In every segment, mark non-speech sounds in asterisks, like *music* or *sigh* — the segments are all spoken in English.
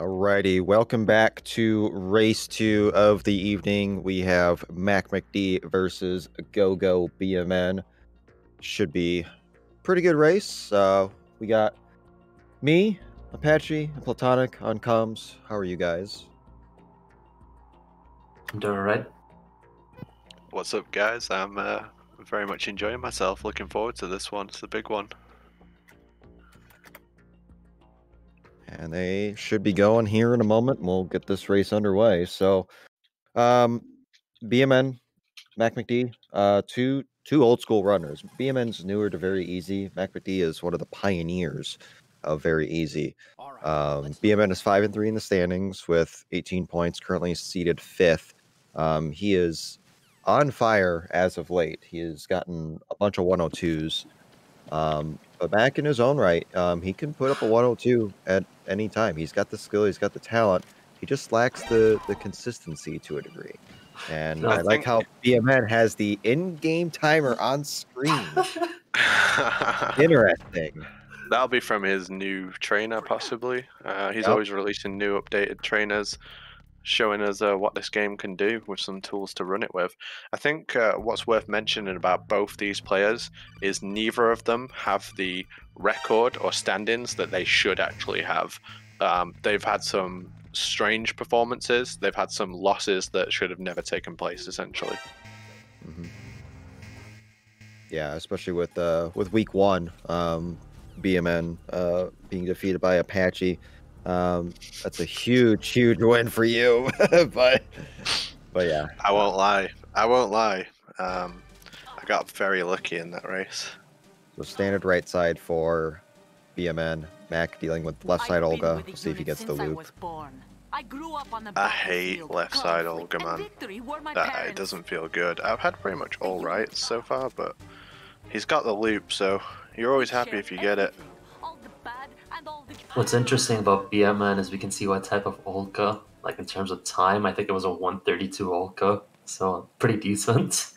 Alrighty, welcome back to race two of the evening. We have Mac McD versus GoGo BMN. Should be pretty good race. Uh, we got me, Apache, and Platonic on comms. How are you guys? I'm doing alright. What's up, guys? I'm uh, very much enjoying myself. Looking forward to this one. It's a big one. And they should be going here in a moment. We'll get this race underway. So, um, BMN, Mac McD, uh, two two old school runners. BMN's newer to very easy. Mac McD is one of the pioneers of very easy. Um, BMN is five and three in the standings with 18 points, currently seated fifth. Um, he is on fire as of late. He has gotten a bunch of 102s. Um, but back in his own right, um, he can put up a 102 at any time. He's got the skill, he's got the talent. He just lacks the the consistency to a degree. And I I like how BMN has the in-game timer on screen. *laughs* Interesting. That'll be from his new trainer, possibly. Uh, he's Yep. always releasing new updated trainers, showing us uh, what this game can do with some tools to run it with. I think uh, what's worth mentioning about both these players is neither of them have the record or stand-ins that they should actually have. Um, they've had some strange performances. They've had some losses that should have never taken place, essentially. Mhm. Yeah, especially with uh with week one, um, BMN uh being defeated by Apache. Um, that's a huge, huge win for you. *laughs* but but yeah, I won't lie. I won't lie. Um, I got very lucky in that race. so standard right side for BMN. Mac dealing with left side Olga. We'll see if he gets the loop. I grew up on the I hate left side Olga, man. victory were Uh, it doesn't feel good. I've had pretty much all rights so far, but he's got the loop, so you're always happy if you get it. What's interesting about BMN is we can see what type of Olga, like in terms of time, I think it was a 132 Olga, so pretty decent.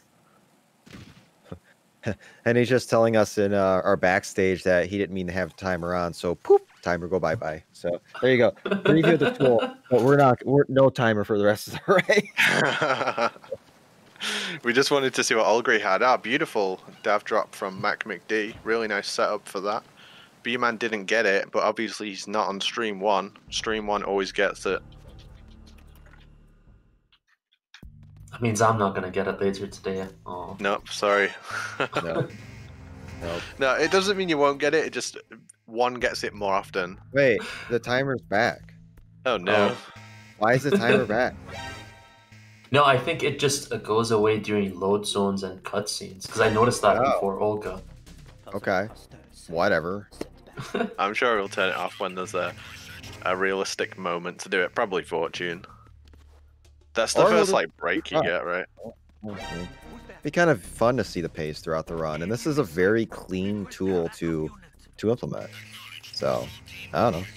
*laughs* And he's just telling us in uh, our backstage that he didn't mean to have the timer on, so poop, timer go bye bye. So there you go. Preview of the tool, but we're not we're no timer for the rest of the *laughs* race. *laughs* we just wanted to see what Olgri had. Ah, beautiful dav drop from Mac McD. Really nice setup for that. B-Man didn't get it, but obviously he's not on stream one. Stream one always gets it. That means I'm not gonna get it later today. Oh. Nope, sorry. No. *laughs* No. no, it doesn't mean you won't get it. It just one gets it more often. Wait, the timer's back. Oh no. Why is the timer back? *laughs* No, I think it just uh, goes away during load zones and cutscenes, because I noticed that Oh. before Olga. Okay. Whatever. *laughs* I'm sure he'll turn it off when there's a a realistic moment to do it. Probably Fortune. That's the Or first like break you get, right? Be kind of fun to see the pace throughout the run, and this is a very clean tool to to implement. So I don't know.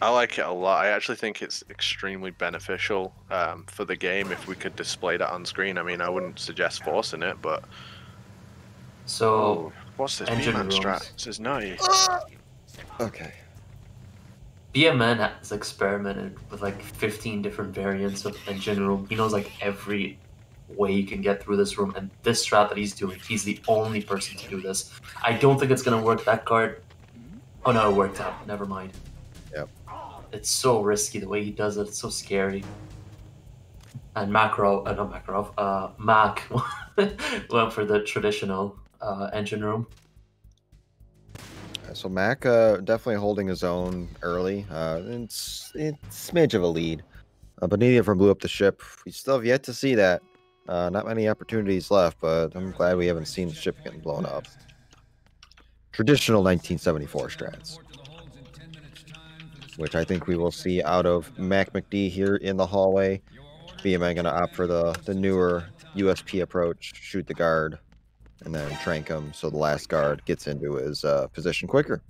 I like it a lot. I actually think it's extremely beneficial um, for the game if we could display that on screen. I mean, I wouldn't suggest forcing it, but So, what's this engine B-man strat? This is nice. Okay. BMN has experimented with like 15 different variants of engine room. He knows like every way you can get through this room, and this strat that he's doing, he's the only person to do this. I don't think it's gonna work. That card. Oh no, it worked out. Never mind. Yep. It's so risky the way he does it. It's so scary. And Makarov, uh, not Makarov, uh, Mac *laughs* went for the traditional uh, engine room. So Mac uh, definitely holding his own early. Uh, it's it's smidge of a lead, uh, but neither of them blew up the ship. We still have yet to see that. Uh, not many opportunities left, but I'm glad we haven't seen the ship getting blown up. Traditional 1974 strats, which I think we will see out of Mac McD here in the hallway. BMN going to opt for the the newer USP approach, shoot the guard, and then trank him so the last guard gets into his uh, position quicker.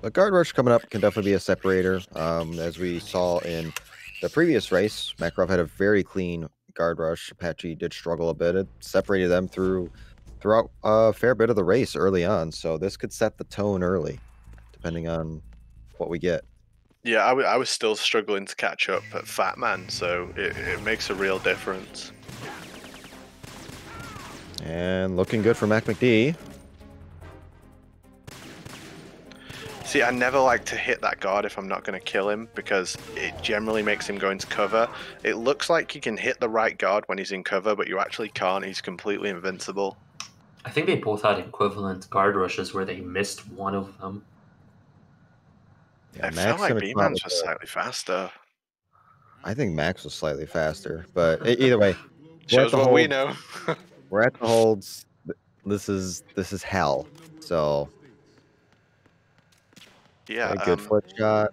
But guard rush coming up can definitely be a separator. Um, as we saw in the previous race, Makarov had a very clean guard rush. Apache did struggle a bit. It separated them through throughout a fair bit of the race early on, so this could set the tone early, depending on what we get. Yeah, I, w- I was still struggling to catch up at Fat Man, so it, it makes a real difference. And looking good for Mac McD. See, I never like to hit that guard if I'm not going to kill him because it generally makes him go into cover. It looks like you can hit the right guard when he's in cover, but you actually can't. He's completely invincible. I think they both had equivalent guard rushes where they missed one of them. Yeah, I felt like gonna B come out Man's was slightly faster. I think Max was slightly faster, but *laughs* either way, we're at Shows the what we know. *laughs* We're at the holds. This is this is hell. So yeah, a good um, foot shot.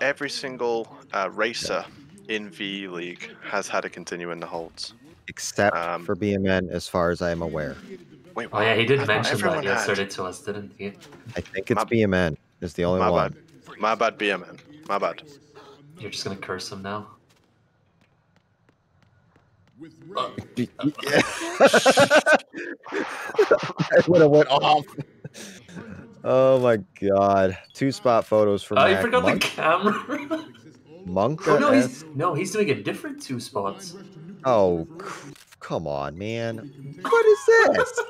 every single uh, racer in V League has had a continue in the holds. except um, for BMN, as far as I am aware. Wait, Oh yeah, he did I mention everyone that had. yesterday to us, didn't he? I think it's My- BMN is the only My one. bad. My bad, BMN. My bad. You're just gonna curse him now. I would have went off. Oh my god! Two spot photos for Oh, you forgot Monk, the camera. Monk oh no, he's no, he's doing a different two spots. Oh, c- come on, man! *laughs* What is this?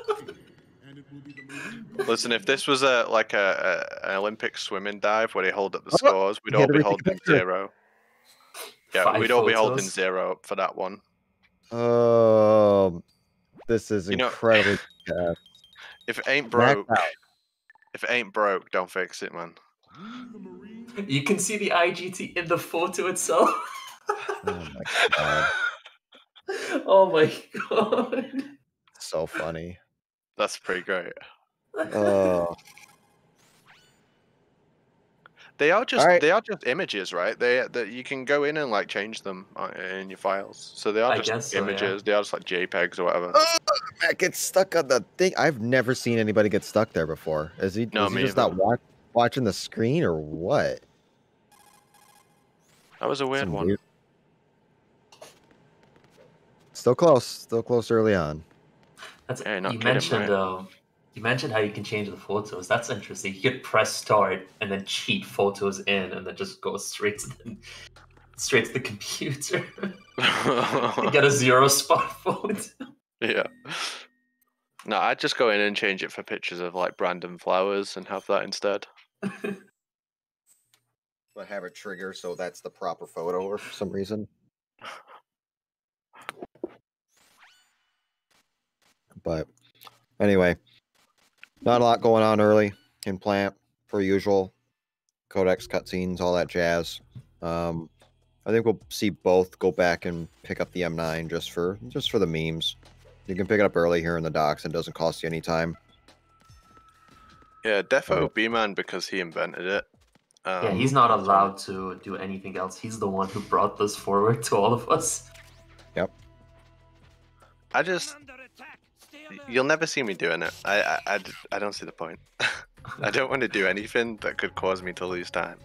Listen, if this was a like a, a an Olympic swimming dive where they hold up the Oh, scores, we'd all be holding picture. zero. Yeah, Five we'd all be holding photos. zero up for that one. Um, this is You know- incredibly. *laughs* bad. If it ain't broke, if it ain't broke, don't fix it, man. You can see the IGT in the photo itself. *laughs* Oh my *laughs* god! oh my god. So funny. That's pretty great. Oh, They are just Alright. they are just images, right? They that you can go in and like change them uh, in your files. So they are I just guess so, yeah. images. They are just like JPEGs or whatever. Mac gets stuck on the thing. I've never seen anybody get stuck there before. Is he? No, is he me just not watch, watching the screen or what? That was a weird Some one. weird- Still close. Still close early on. That's Yeah, not you kidding, mentioned right? um you mentioned how you can change the photos. That's interesting. You could press start and then cheat photos in and then just go straight to the straight to the computer *laughs* and get a zero spot *laughs* photo. yeah. No, I'd just go in and change it for pictures of like Brandon Flowers and have that instead. *laughs* But have a trigger so that's the proper photo or for some reason. But anyway, not a lot going on early in plant per usual. Codecs cutscenes, all that jazz. Um, I think we'll see both go back and pick up the M9 just for just for the memes. You can pick it up early here in the docks and it doesn't cost you any time. Yeah, Defo Okay. B Man because he invented it. Um, yeah, he's not allowed to do anything else. He's the one who brought this forward to all of us. Yep. I just you'll never see me doing it. I I I don't see the point. *laughs* I don't want to do anything that could cause me to lose time.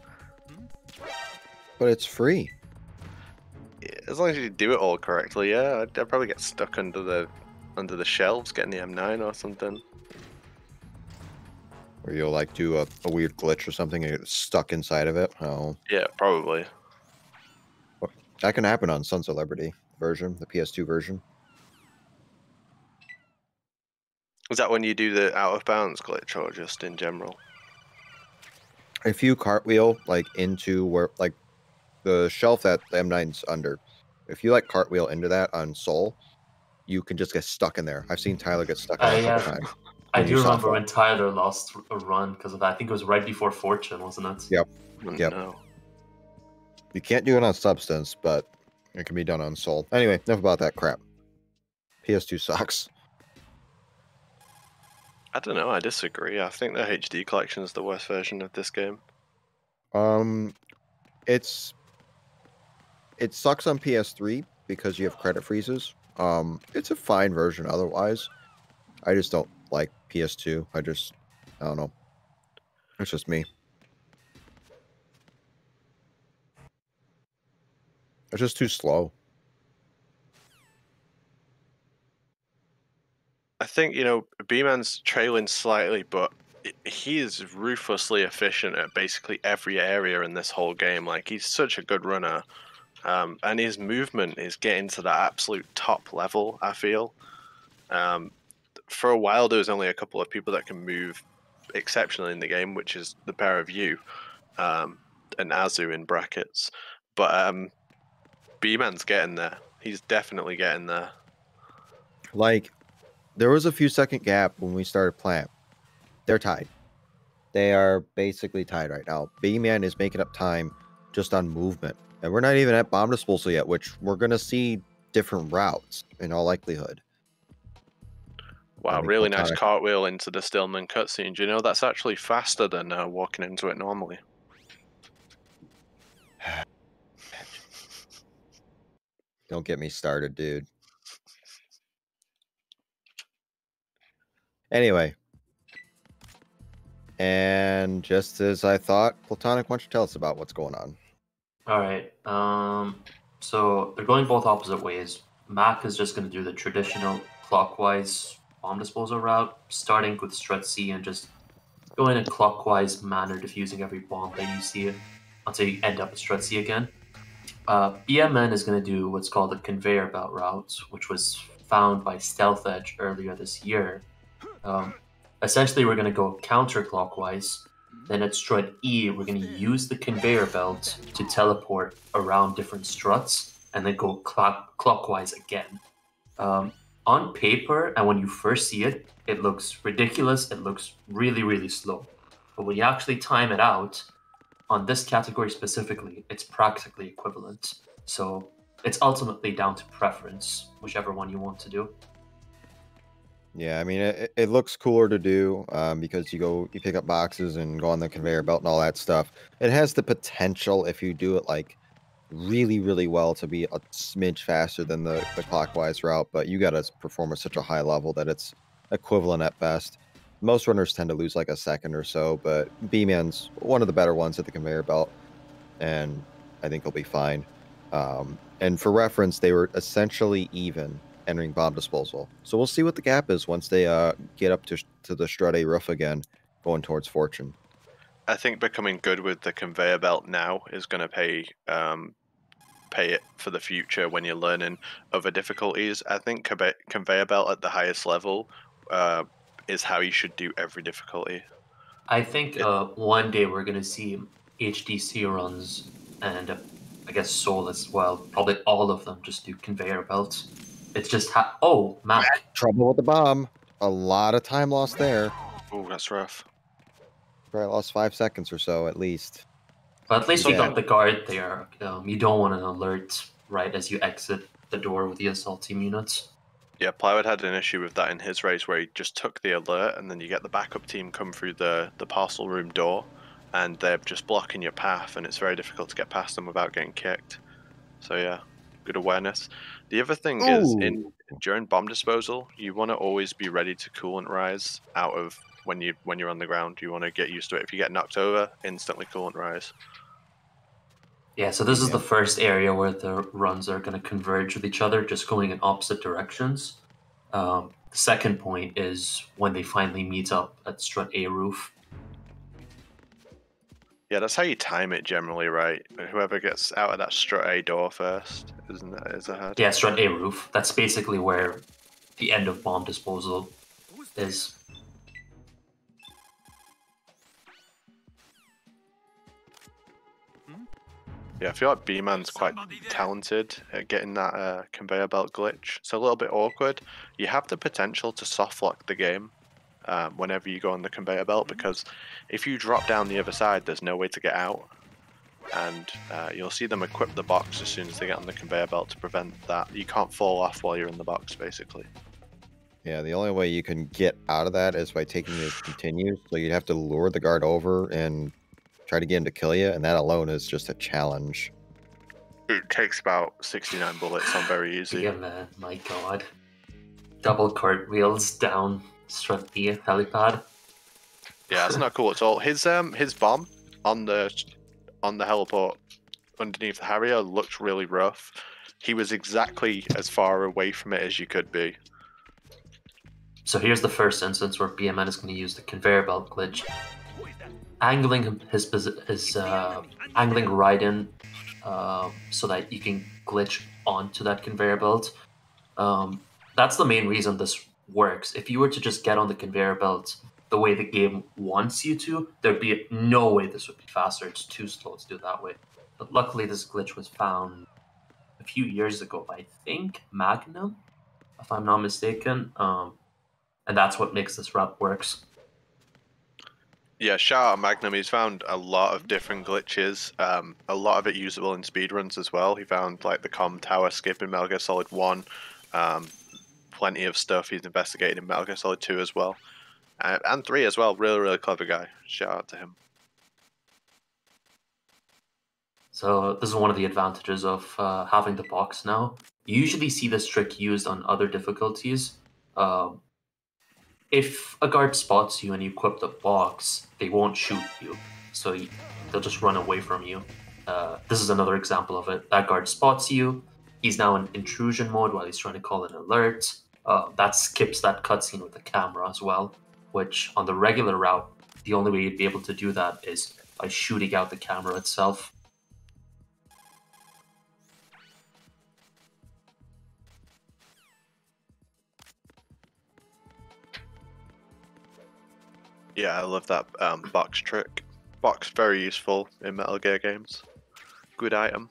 But it's free. As long as you do it all correctly, yeah, I'd, I'd probably get stuck under the under the shelves getting the M9 or something. Or you'll like do a, a weird glitch or something and get stuck inside of it. Oh. Yeah, probably. That can happen on Sons of Liberty version, the PS2 version. Is that when you do the out of bounds glitch or just in general? If you cartwheel like into where like the shelf that the M9's under, if you like cartwheel into that on Soul, you can just get stuck in there. I've seen Tyler get stuck in Uh, a yeah. couple times. I do remember that. when Tyler lost a run because of that. I think it was right before Fortune, wasn't it? Yep. Mm, Yep. No. You can't do it on Substance, but it can be done on Soul. Anyway, enough about that crap. PS2 sucks. I don't know. I disagree. I think the HD collection is the worst version of this game. Um, it's it sucks on PS3 because you have credit freezes. Um, it's a fine version otherwise. I just don't like PS2. I just I don't know. It's just me. It's just too slow. I think you know B-man's trailing slightly, but he is ruthlessly efficient at basically every area in this whole game. Like he's such a good runner, um, and his movement is getting to that absolute top level. I feel. Um, for a while, there was only a couple of people that can move exceptionally in the game, which is the pair of you um, and Azu in brackets. But um, B-man's getting there. He's definitely getting there. Like, there was a few second gap when we started plant. They're tied. They are basically tied right now. B Man is making up time just on movement. And we're not even at bomb disposal yet, which we're going to see different routes in all likelihood. Wow, really nice Platonic- cartwheel into the Stillman cutscene. Do you know that's actually faster than uh, walking into it normally? *sighs* Don't get me started, dude. Anyway. And just as I thought, Platonic, why don't you tell us about what's going on? All right. Um, so they're going both opposite ways. Mac is just going to do the traditional clockwise bomb disposal route, starting with strut C and just going in a clockwise manner, diffusing every bomb that you see until you end up at strut C again. Uh, BMN is going to do what's called a conveyor belt route, which was found by Stealth Edge earlier this year. Um, essentially, we're going to go counterclockwise then at strut E, we're going to use the conveyor belt to teleport around different struts and then go clock- clockwise again. Um, on paper, and when you first see it, it looks ridiculous. It looks really, really slow. But when you actually time it out, on this category specifically, it's practically equivalent. So it's ultimately down to preference, whichever one you want to do. Yeah, I mean, it, it looks cooler to do um, because you go, you pick up boxes and go on the conveyor belt and all that stuff. It has the potential, if you do it like really, really well, to be a smidge faster than the, the clockwise route, but you got to perform at such a high level that it's equivalent at best. Most runners tend to lose like a second or so, but B Man's one of the better ones at the conveyor belt, and I think he'll be fine. Um, and for reference, they were essentially even entering bomb disposal. So we'll see what the gap is once they uh, get up to to the strut A roof again, going towards fortune. I think becoming good with the conveyor belt now is going to pay um, pay it for the future when you're learning other difficulties. I think conveyor belt at the highest level uh, is how you should do every difficulty. I think uh, one day we're going to see HDC runs and uh, I guess Soul as well. Probably all of them just do conveyor belts. It's just ha- oh Mac. Trouble with the bomb. A lot of time lost there. Oh, that's rough. Probably lost five seconds or so at least. But at least you Yeah. got the guard there. Um, you don't want an alert right as you exit the door with the assault team units. Yeah, Plywood had an issue with that in his race where he just took the alert and then you get the backup team come through the, the parcel room door and they're just blocking your path and it's very difficult to get past them without getting kicked. So yeah, good awareness. The other thing is in during bomb disposal, you want to always be ready to coolant rise out of when you when you're on the ground. You want to get used to it. If you get knocked over, instantly coolant rise. Yeah, so this is Yeah. the first area where the runs are going to converge with each other, just going in opposite directions. Um, the second point is when they finally meet up at Strut A roof. Yeah, that's how you time it generally, right? Whoever gets out of that strut A door first, isn't that is ahead? Yeah, Strut A roof. That's basically where the end of bomb disposal is. Yeah, I feel like B Man's quite talented at getting that uh, conveyor belt glitch. It's a little bit awkward. You have the potential to soft lock the game um, whenever you go on the conveyor belt because if you drop down the other side, there's no way to get out. And uh, you'll see them equip the box as soon as they get on the conveyor belt to prevent that. You can't fall off while you're in the box, basically. Yeah, the only way you can get out of that is by taking the continues. So you'd have to lure the guard over and try to get him to kill you, and that alone is just a challenge. It takes about 69 bullets on very easy. Yeah, man, my god. Double cartwheels down Strut B helipad. Yeah, it's not cool at all. His um his bomb on the on the heliport underneath the Harrier looked really rough. He was exactly as far away from it as you could be. so here's the first instance where BMN is going to use the conveyor belt glitch, angling his his uh, angling Raiden uh, so that you can glitch onto that conveyor belt. Um, that's the main reason this works. If you were to just get on the conveyor belt the way the game wants you to, there'd be no way this would be faster. It's too slow to do that way. But luckily, this glitch was found a few years ago by I think Magnum, if I'm not mistaken. Um, and that's what makes this route works. Yeah, shout out Magnum. He's found a lot of different glitches. Um, a lot of it usable in speedruns as well. He found like the com tower skip in Metal Gear Solid One. Um, plenty of stuff he's investigated in Metal Gear Solid Two as well, uh, and Three as well. Really, really clever guy. Shout out to him. So this is one of the advantages of uh, having the box now. You usually see this trick used on other difficulties. Um, if a guard spots you and you equip the box, they won't shoot you, so you, they'll just run away from you. Uh, this is another example of it. That guard spots you. He's now in intrusion mode while he's trying to call an alert. Uh, that skips that cutscene with the camera as well, which on the regular route, the only way you'd be able to do that is by shooting out the camera itself. Yeah, I love that um, box trick. Box very useful in Metal Gear games. Good item.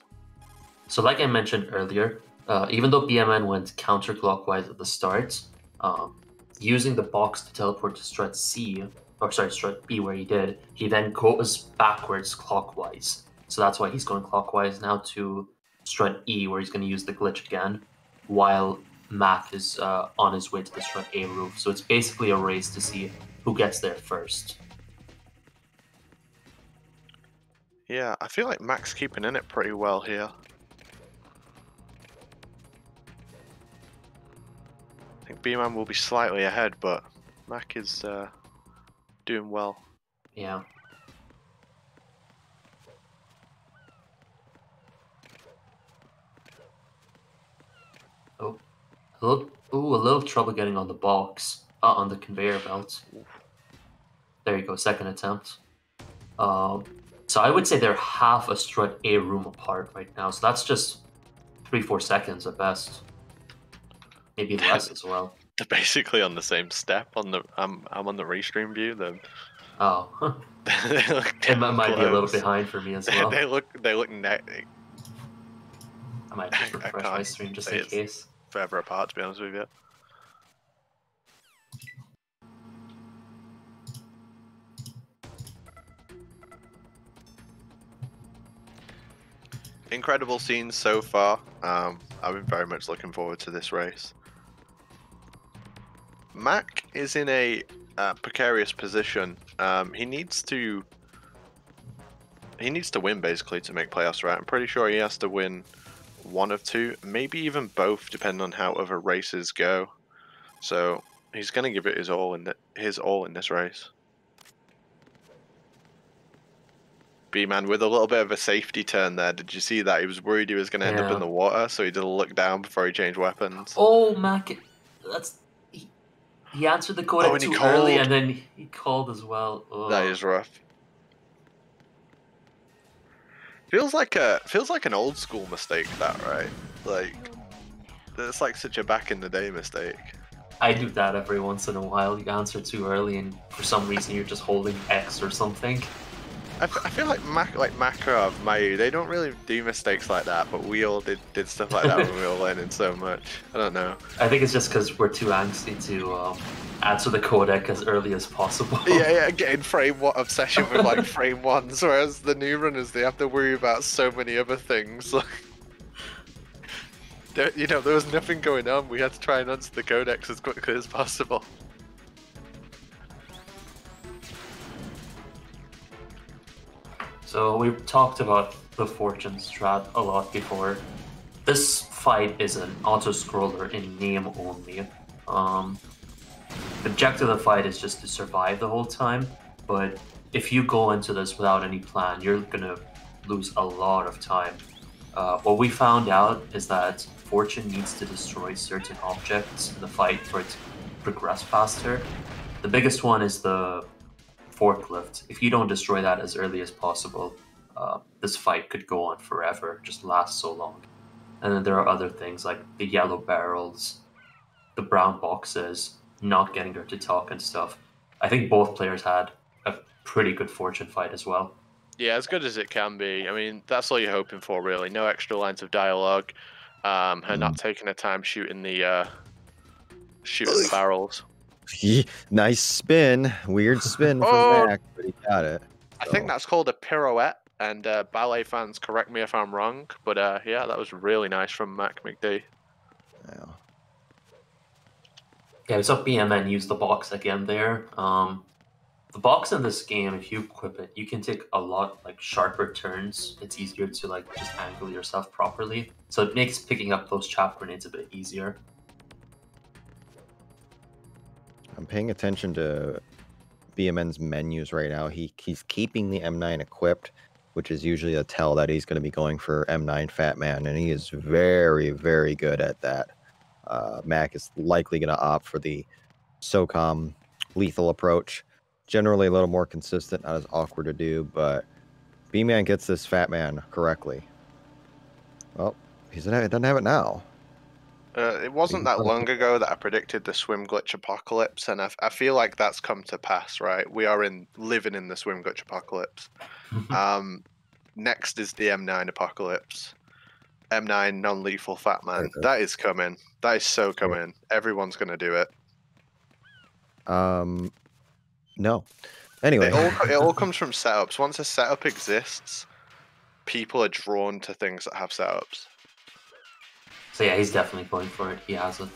So, like I mentioned earlier, uh, even though BMN went counterclockwise at the start, um, using the box to teleport to strut C, or sorry, strut B where he did, he then goes backwards clockwise. So that's why he's going clockwise now to strut E, where he's going to use the glitch again, while Mac is uh, on his way to the strut A roof. So it's basically a race to see who gets there first. Yeah, I feel like Mac's keeping in it pretty well here. Think B-Man will be slightly ahead, but Mac is uh, doing well. Yeah. Oh, a little, ooh, a little trouble getting on the box, uh, on the conveyor belt. There you go, second attempt. Um, so I would say they're half a strut A room apart right now. So that's just three, four seconds at best. Maybe less as well. They're basically on the same step. On the I'm I'm on the restream view. They're, *laughs* Oh, they look *laughs* it might, might be a little behind for me as well. *laughs* they look they look ne- I might just refresh my stream just in case. further apart. To be honest with you. Incredible scenes so far. Um, I've been very much looking forward to this race. Mac is in a uh, precarious position. Um, he needs to. He needs to win basically to make playoffs. Right, I'm pretty sure he has to win one of two, maybe even both, depending on how other races go. So he's going to give it his all in the, his all in this race. B man with a little bit of a safety turn there. Did you see that? He was worried he was going to end up in the water, so he did a look down before he changed weapons. Oh, Mac, that's he, answered the call Oh, too early, and then he called as well. That is rough. Feels like a feels like an old school mistake. That right? Like it's like such a back in the day mistake. I do that every once in a while. You answer too early, and for some reason you're just holding X or something. I, f- I feel like Mac like Makarov, Mayu, they don't really do mistakes like that, but we all did did stuff like that when we were learning so much. I don't know. I think it's just because we're too angsty to um, answer the codec as early as possible. yeah, yeah, *laughs* getting frame one obsession with like frame ones, whereas the new runners they have to worry about so many other things. *laughs* Like, there, you know, there was nothing going on. We had to try and answer the codecs as quickly as possible. So we've talked about the fortune strat a lot before. This fight is an auto scroller in name only. Um, the objective of the fight is just to survive the whole time, but if you go into this without any plan, you're gonna lose a lot of time. Uh, what we found out is that Fortune needs to destroy certain objects in the fight for it to progress faster. The biggest one is the forklift. If you don't destroy that as early as possible, uh, this fight could go on forever, just last so long. And then there are other things like the yellow barrels, the brown boxes, not getting her to talk and stuff. I think both players had a pretty good fortune fight as well. Yeah, as good as it can be. I mean, that's all you're hoping for, really. No extra lines of dialogue. Um, her not taking her time shooting the uh, shooting the barrels. Ye- nice spin, weird spin from Oh. Mac, but he got it. I think that's called a pirouette. And uh, ballet fans, correct me if I'm wrong, but uh, yeah, that was really nice from Mac McD. Yeah. Yeah, we saw BMN use the box again there. Um, the box in this game, if you equip it, you can take a lot like sharper turns. It's easier to like just angle yourself properly, so it makes picking up those chaff grenades a bit easier. I'm paying attention to BMN's menus right now. He he's keeping the M9 equipped, which is usually a tell that he's going to be going for M9 Fat Man, and he is very very good at that. Uh, Mac is likely going to opt for the SOCOM lethal approach. Generally a little more consistent, not as awkward to do, but B-Man gets this Fat Man correctly. Well, he's it doesn't have it now. Uh, it wasn't that long ago that I predicted the swim glitch apocalypse, and I, I feel like that's come to pass. Right, we are in living in the swim glitch apocalypse. *laughs* Um, next is the M9 apocalypse. M9 non-lethal Fat Man. Okay. That is coming. That is so coming. Everyone's gonna do it. Um, no. Anyway, It all *laughs* it all comes from setups. Once a setup exists, people are drawn to things that have setups. So yeah, he's definitely going for it. He has it.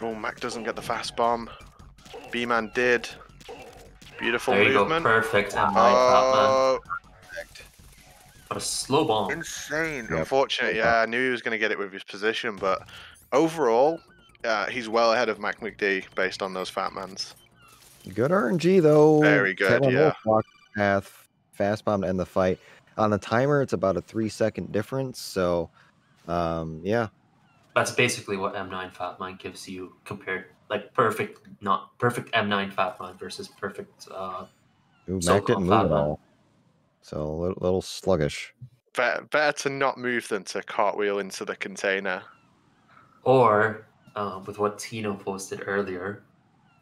Oh, Mac doesn't get the fast bomb. B Man did. Beautiful There you go, perfect M9 Batman. Oh, But a slow bomb. insane. Yep. Unfortunate. Yeah, I knew he was going to get it with his position, but overall, uh, he's well ahead of Mac McD based on those fat mans. good RNG though. Very good, Kevin yeah. Wolf path, fast bomb to end the fight. On the timer, it's about a three second difference. So, um, yeah, That's basically what M9 Fatman gives you compared, like perfect, not perfect M9 Fatman versus perfect. Uh, Ooh, So Mac didn't move at all. So a little, little sluggish. Better, better to not move than to cartwheel into the container. or uh, with what Tino posted earlier,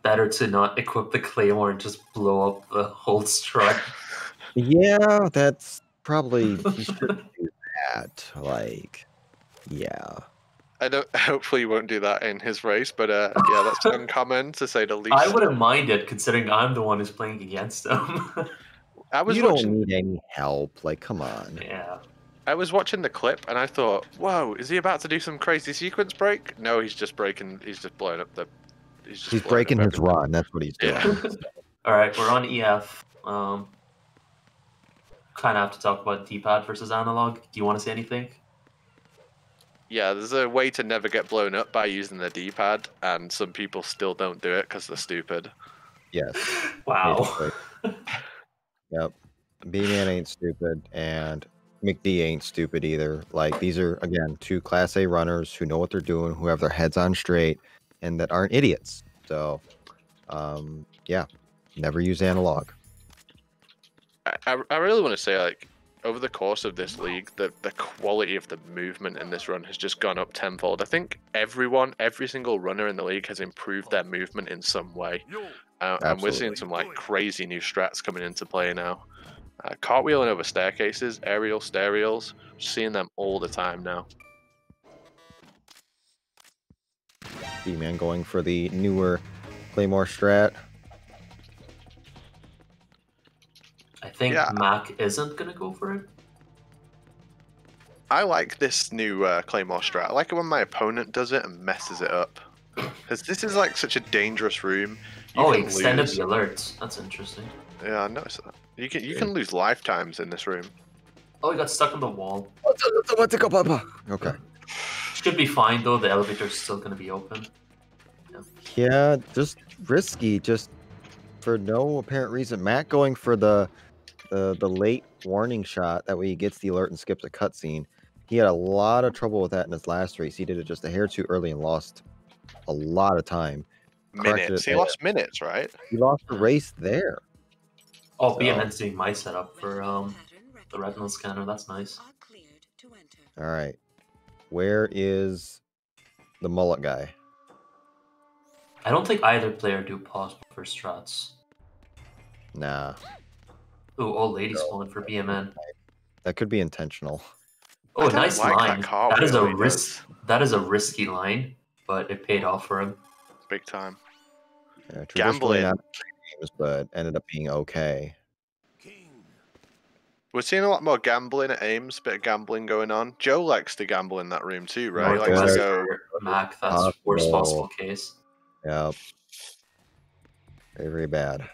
better to not equip the claymore and just blow up the whole strut. *laughs* Yeah, that's probably he should *laughs* do that. Like, yeah. I don't. *laughs* Hopefully, he won't do that in his race, but uh, yeah, that's *laughs* uncommon to say the least. I wouldn't mind it considering I'm the one who's playing against them. *laughs* I was you watching. don't need any help. Like, come on. yeah. I was watching the clip and I thought, "Whoa, is he about to do some crazy sequence break?" No, he's just breaking. He's just blowing up the. He's just He's blowing breaking his everything. run. That's what he's doing. Yeah. All right, we're on EF. Um, kind of have to talk about D-pad versus analog. Do you want to say anything? Yeah, there's a way to never get blown up by using the D-pad, and some people still don't do it because they're stupid. Yes. *laughs* Wow. *laughs* Yep. B Man ain't stupid, and McD ain't stupid either. Like these are again two Class A runners who know what they're doing, who have their heads on straight, and that aren't idiots. So, um, yeah, never use analog. I, I, I really want to say, like, over the course of this league, the, the quality of the movement in this run has just gone up tenfold. I think everyone, every single runner in the league has improved their movement in some way. Uh, and we're seeing some like crazy new strats coming into play now. Uh, cartwheeling over staircases, aerial stereo,s seeing them all the time now. B Man going for the newer Claymore strat. Think Yeah. Mac isn't gonna go for it. I like this new uh, Claymore strat. I like it when my opponent does it and messes it up. Because this is like such a dangerous room. You oh, he can extended lose- the alerts. That's interesting. Yeah, I noticed that. You can you can lose lifetimes in this room. Oh, he got stuck on the wall. Okay. Should be fine though. The elevator's still gonna be open. Yeah, just risky, just for no apparent reason. Matt going for the the the late warning shot that way he gets the alert and skips a cutscene. He had a lot of trouble with that in his last race. He did it just a hair too early and lost a lot of time. Minutes. He lost minutes, right? He lost the race there. Oh, So- BMN's doing my setup for um the retinal scanner. That's nice. All right. Where is the mullet guy? I don't think either player do pause for strats. Nah, Ooh, old lady No. spawning for BMN. that could be intentional. Oh, nice like line. car that is a really risk. That is a risky line, but it paid off for him. Big time. Yeah, traditionally Gambling. not games, but ended up being okay. We're seeing a lot more gambling at Ames, bit of gambling going on. Joe likes to gamble in that room too, right? He likes to go. Mac, that's worst Possible. possible case. Yep. Very, very bad.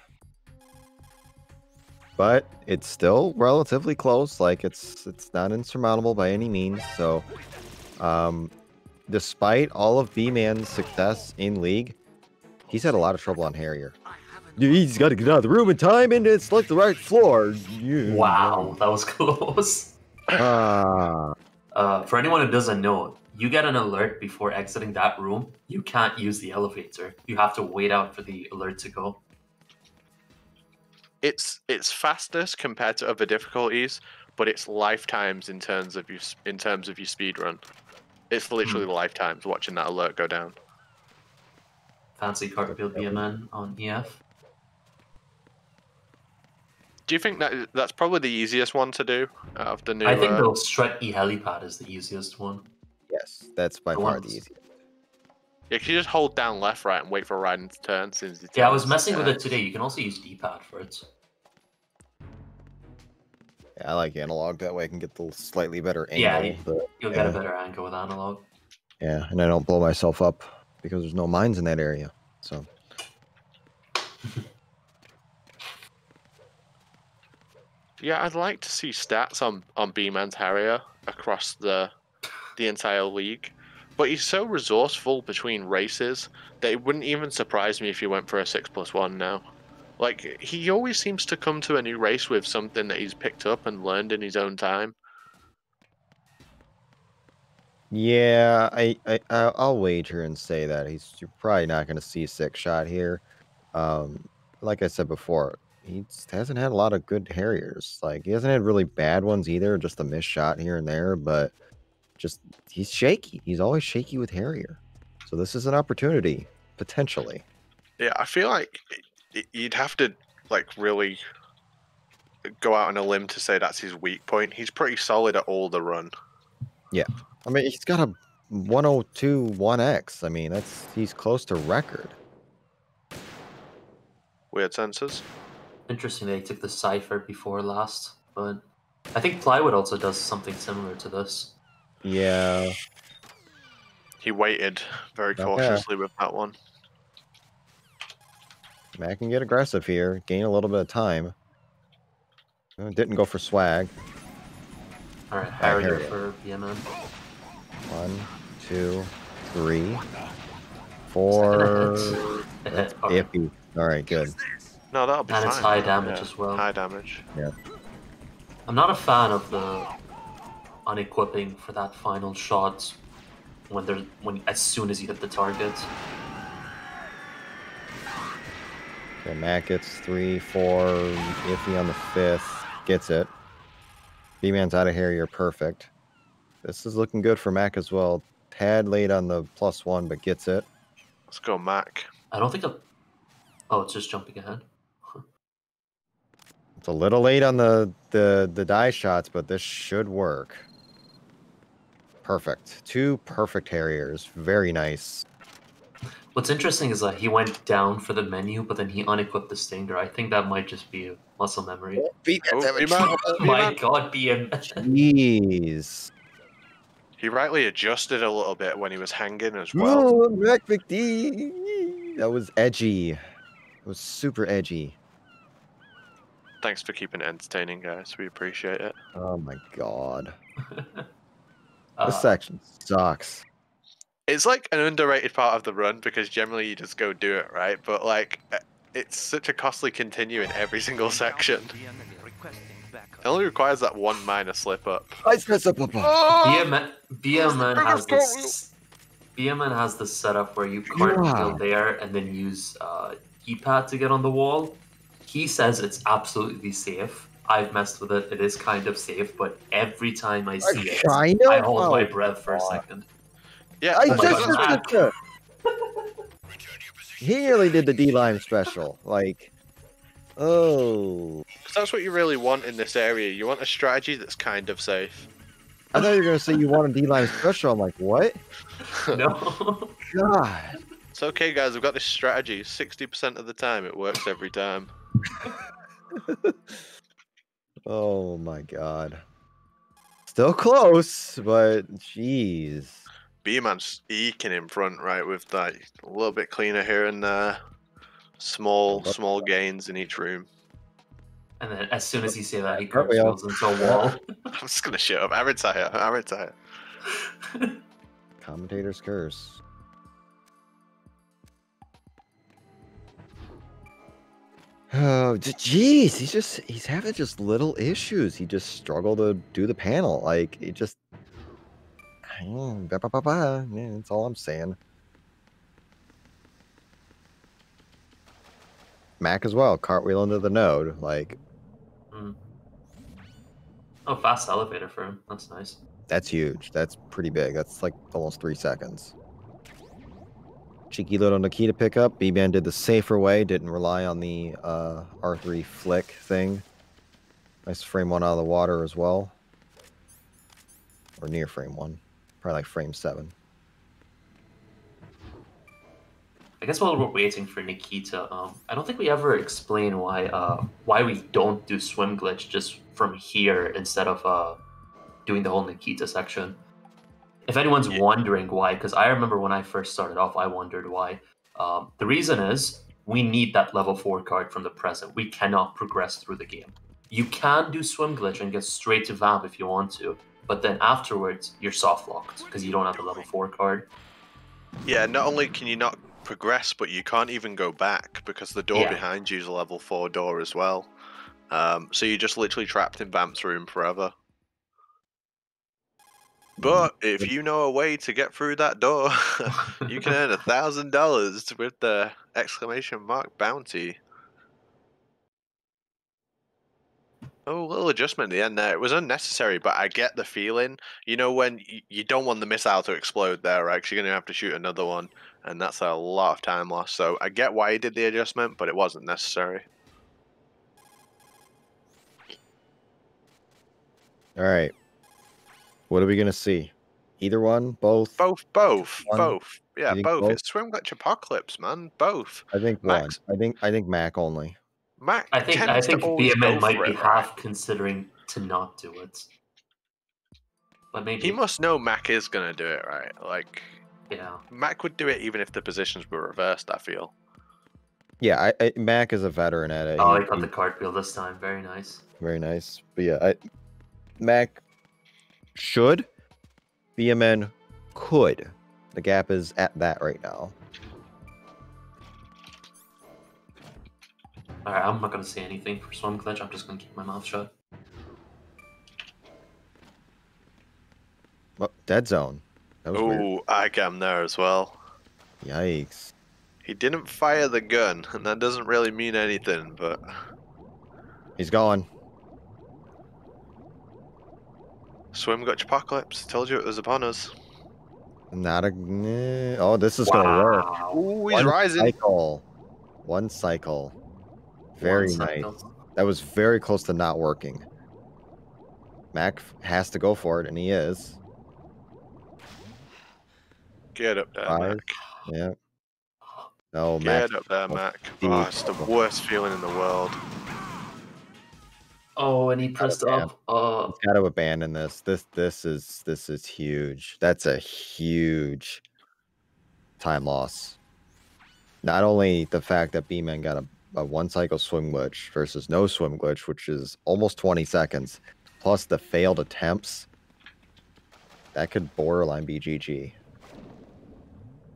But it's still relatively close. Like it's it's not insurmountable by any means. So um despite all of B Man's success in league, he's had a lot of trouble on Harrier. He's got to get out of the room in time and it's like the right floor. Yeah. Wow, that was *laughs* close. Ah, Uh, for anyone who doesn't know, you get an alert before exiting that room. You can't use the elevator. You have to wait out for the alert to go. It's it's fastest compared to other difficulties, but it's lifetimes in terms of your s- in terms of your speed run. It's literally lifetimes watching that alert go down. Fancy cartwheel BMN on E EF. Do you think that that's probably the easiest one to do out of the new? I think uh, the Strut E helipad is the easiest one. yes, that's by The far ones- the easiest. Yeah, can you just hold down left, right, and wait for Raiden to turn since Yeah, I was turns? messing with it today. You can also use D-pad for it. Yeah, I like analog. That way I can get the slightly better angle. Yeah, you- but- You'll get a better angle with analog. yeah, and I don't blow myself up because there's no mines in that area. So Yeah, I'd like to see stats on on B-Man's Harrier across the the entire league. But he's so resourceful between races that it wouldn't even surprise me if he went for a six plus one now. Like he always seems to come to a new race with something that he's picked up and learned in his own time. yeah, I, I I'll wager and say that he's you're probably not going to see six shot here. Um, like I said before, he hasn't had a lot of good Harriers. Like he hasn't had really bad ones either. Just a missed shot here and there, but just he's shaky. He's always shaky with Harrier. So this is an opportunity potentially. Yeah, I feel like you'd have to like really go out on a limb to say that's his weak point. He's pretty solid at all the run. Yeah, I mean, he's got a 102 1x. I mean, that's he's close to record. Weird senses. Interesting they took the Cypher before last, but I think Plywood also does something similar to this. Yeah, He waited very Okay. cautiously with that one. Mac can get aggressive here, gain a little bit of time. Uh, Didn't go for swag. Alright, Harrier Harrier. for BMN. One, two, three, four. Second *laughs* hit. That's Hit, alright. iffy. All right, good. No, that'll be And fine. it's high damage Yeah, as well. High damage. Yeah. I'm not a fan of the unequipping for that final shot when they're when as soon as you hit the target. Okay, Mac gets three, four, iffy on the fifth, gets it. B man's out of here. You're perfect. This is looking good for Mac as well. Tad late on the plus one, but gets it. Let's go, Mac. I don't think i Oh, it's just jumping ahead. *laughs* It's a little late on the the the die shots, but this should work. Perfect. Two perfect Harriers. Very nice. What's interesting is that he went down for the menu, but then he unequipped the Stinger. I think that might just be muscle memory. Oh, B-Man, Oh *laughs* *laughs* my god, BM. Jeez. He rightly adjusted a little bit when he was hanging as well. Oh, Mac McD. That was edgy. It was super edgy. Thanks for keeping it entertaining, guys. We appreciate it. Oh my god. *laughs* Uh, This section sucks. It's like an underrated part of the run because generally you just go do it, right? But like, uh, it's such a costly continue in every single section. It only requires that one minor slip up. I press up. Oh! BM, BMN has this. BMN has the setup where you cart Yeah. shield there and then use uh, keypad to get on the wall. He says it's absolutely safe. I've messed with it. It is kind of safe, but every time I see it, I hold Oh, my breath for a God. second. Yeah, I just God. did the- He nearly did the D line special. Like, oh, 'cause that's what you really want in this area. You want a strategy that's kind of safe. I thought you were gonna say you want a D line special. I'm like, what? *laughs* No. God. It's okay, guys. We've got this strategy. Sixty percent of the time, it works every time. *laughs* Oh my God. Still close, but jeez. B-man's eking in front, right, with that a little bit cleaner here and there. Small, small gains in each room. And then as soon as you say that, he Cartwheel. goes into a wall. *laughs* I'm just gonna shut up. I retire. I retire. *laughs* Commentator's curse. Oh, jeez, he's just he's having just little issues. He just struggled to do the panel. Like it just, Mm, ba, ba, ba, ba. Yeah, that's all I'm saying. Mac as well, cartwheel into the node. Like oh, fast elevator for him. That's nice. that's huge. That's pretty big. That's like almost three seconds. Cheeky little Nikita pickup. B-Man did the safer way, didn't rely on the uh, R3 flick thing. Nice frame one out of the water as well. Or near frame one. Like frame seven. I guess while we're waiting for Nikita, um, I don't think we ever explain why uh, why we don't do swim glitch just from here instead of uh, doing the whole Nikita section. If anyone's Yeah. wondering why, because I remember when I first started off, I wondered why. Um, the reason is we need that level four card from the present. We cannot progress through the game. You can do swim glitch and get straight to Vamp if you want to, but then afterwards you're soft locked because you don't have the level four card. Yeah, not only can you not progress, but you can't even go back because the door Yeah. behind you is a level four door as well. Um, so you're just literally trapped in Vamp's room forever. But if you know a way to get through that door, *laughs* you can earn a thousand dollars with the exclamation mark bounty. Oh, a little adjustment at the end there. It was unnecessary, but I get the feeling. You know when y- you don't want the missile to explode there, right? 'Cause you're gonna have to shoot another one, and that's a lot of time lost. So I get why he did the adjustment, but it wasn't necessary. All right. What are we gonna see? Either one? Both? Both, both, One. both. Yeah, both. both? It's Swim Glitch Apocalypse, man. Both. I think one. I think I think Mac only. Mac. I think I tends to think BMN might be it, right? half considering to not do it. But maybe He must know Mac is gonna do it, right? Like yeah. Mac would do it even if the positions were reversed. I feel. Yeah, I, I, Mac is a veteran at it. Oh, He- I got he- the cartwheel this time. Very nice. Very nice. But yeah, I, Mac should. BMN could. The gap is at that right now. Alright, I'm not gonna say anything for swim glitch. I'm just gonna keep my mouth shut. Oh, dead zone. That was weird. Oh, I got him there as well. Yikes. He didn't fire the gun, and that doesn't really mean anything, but He's gone. Swim Glitch Apocalypse told you it was upon us. Not a. eh, Oh, this is gonna work. Wow. Ooh, he's One rising. Cycle. One cycle. Very nice. That was very close to not working. Mac has to go for it, and he is. Get up there, Five. Mac. Yeah. No, Mac. Get up there, Mac. Deep. Oh, it's the worst feeling in the world. Oh, and he pressed ban. up. Uh, got to abandon this. This this is this is huge. That's a huge time loss. Not only the fact that B-Man got a, a one cycle swim glitch versus no swim glitch, which is almost 20 seconds, plus the failed attempts, that could borderline be GG.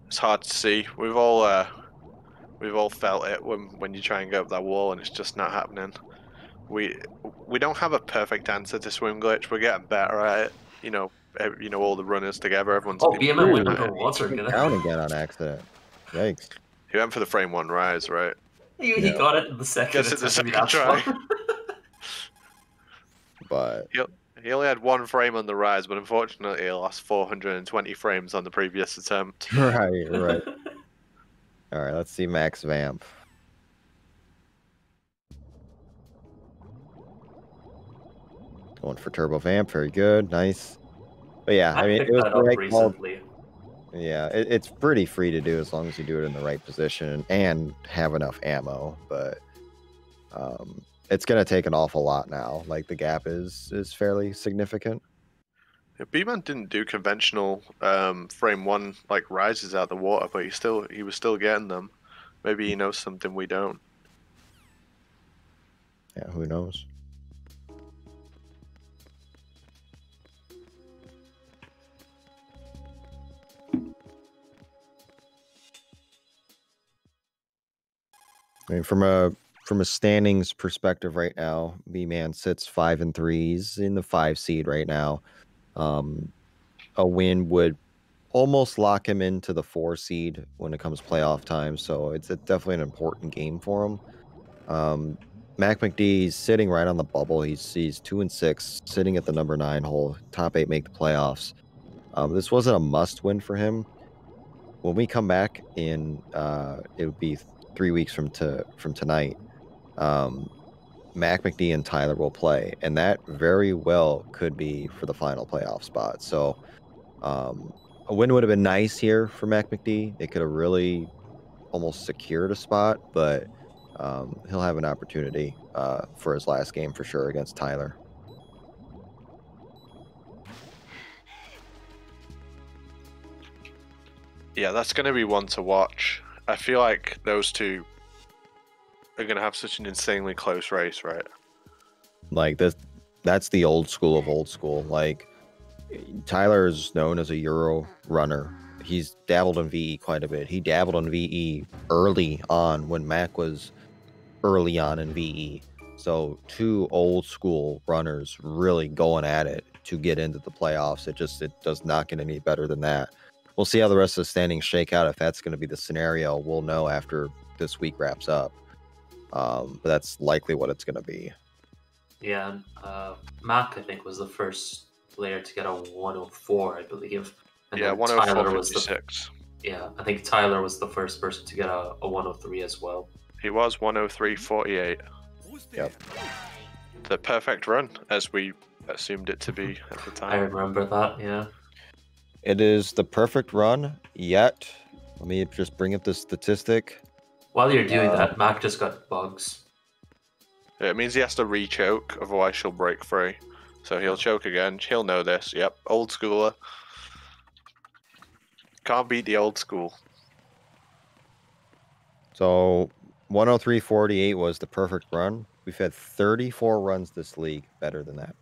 It's hard to see. We've all uh, we've all felt it when when you try and go up that wall and it's just not happening. We we don't have a perfect answer to swim glitch. We're getting better at it. You know, you know all the runners together. Everyone's Oh, been BMN went doing number it. one. Sorry, down again on accident. Yikes. He went for the frame one rise, right? He, he got it in the second. Gets it the attempt, maybe second try. why. *laughs* But He only had one frame on the rise, but unfortunately, he lost 420 frames on the previous attempt. *laughs* right, right. *laughs* All right, let's see Mac's Vamp. Going for Turbo Vamp, very good, nice. But yeah, I, I mean, it was that the up right call. recently. Yeah, it, it's pretty free to do as long as you do it in the right position and have enough ammo. But um, it's going to take an awful lot now. Like the gap is is fairly significant. Yeah, B-Man didn't do conventional um, frame one like rises out of the water, but he still he was still getting them. Maybe he knows something we don't. Yeah, who knows? I mean, from a from a standings perspective right now, B Man sits five and threes in the five seed right now. Um, a win would almost lock him into the four seed when it comes playoff time. So it's a, definitely an important game for him. Um, Mac McDee's sitting right on the bubble. He's he's two and six, sitting at the number nine hole. Top eight make the playoffs. Um, this wasn't a must win for him. When we come back in, uh, it would be three weeks from to from tonight. Um, Mac McDee and Tyler will play, and that very well could be for the final playoff spot. So, um, a win would have been nice here for Mac McDee. It could have really almost secured a spot, but um, he'll have an opportunity uh, for his last game for sure against Tyler. Yeah, that's going to be one to watch. I feel like those two are going to have such an insanely close race, right? Like this, that's the old school of old school. Like Tyler is known as a Euro runner. He's dabbled in VE quite a bit. He dabbled in VE early on when Mac was early on in VE. So two old school runners really going at it to get into the playoffs. It just it does not get any better than that. We'll see how the rest of the standings shake out. If that's going to be the scenario, we'll know after this week wraps up. Um, but that's likely what it's going to be. Yeah, uh, Mac I think was the first player to get a 104, I believe. And yeah, then 104 Tyler was the yeah. I think Tyler was the first person to get a, a 103 as well. He was 103 48. Yep. The perfect run, as we assumed it to be at the time. I remember that. Yeah. It is the perfect run, yet, let me just bring up the statistic. While you're doing Uh, that, Mac just got bugs. It means he has to re-choke, otherwise she'll break free. So he'll choke again. He'll know this. Yep, old schooler. Can't beat the old school. So 103.48 was the perfect run. We've had 34 runs this league better than that.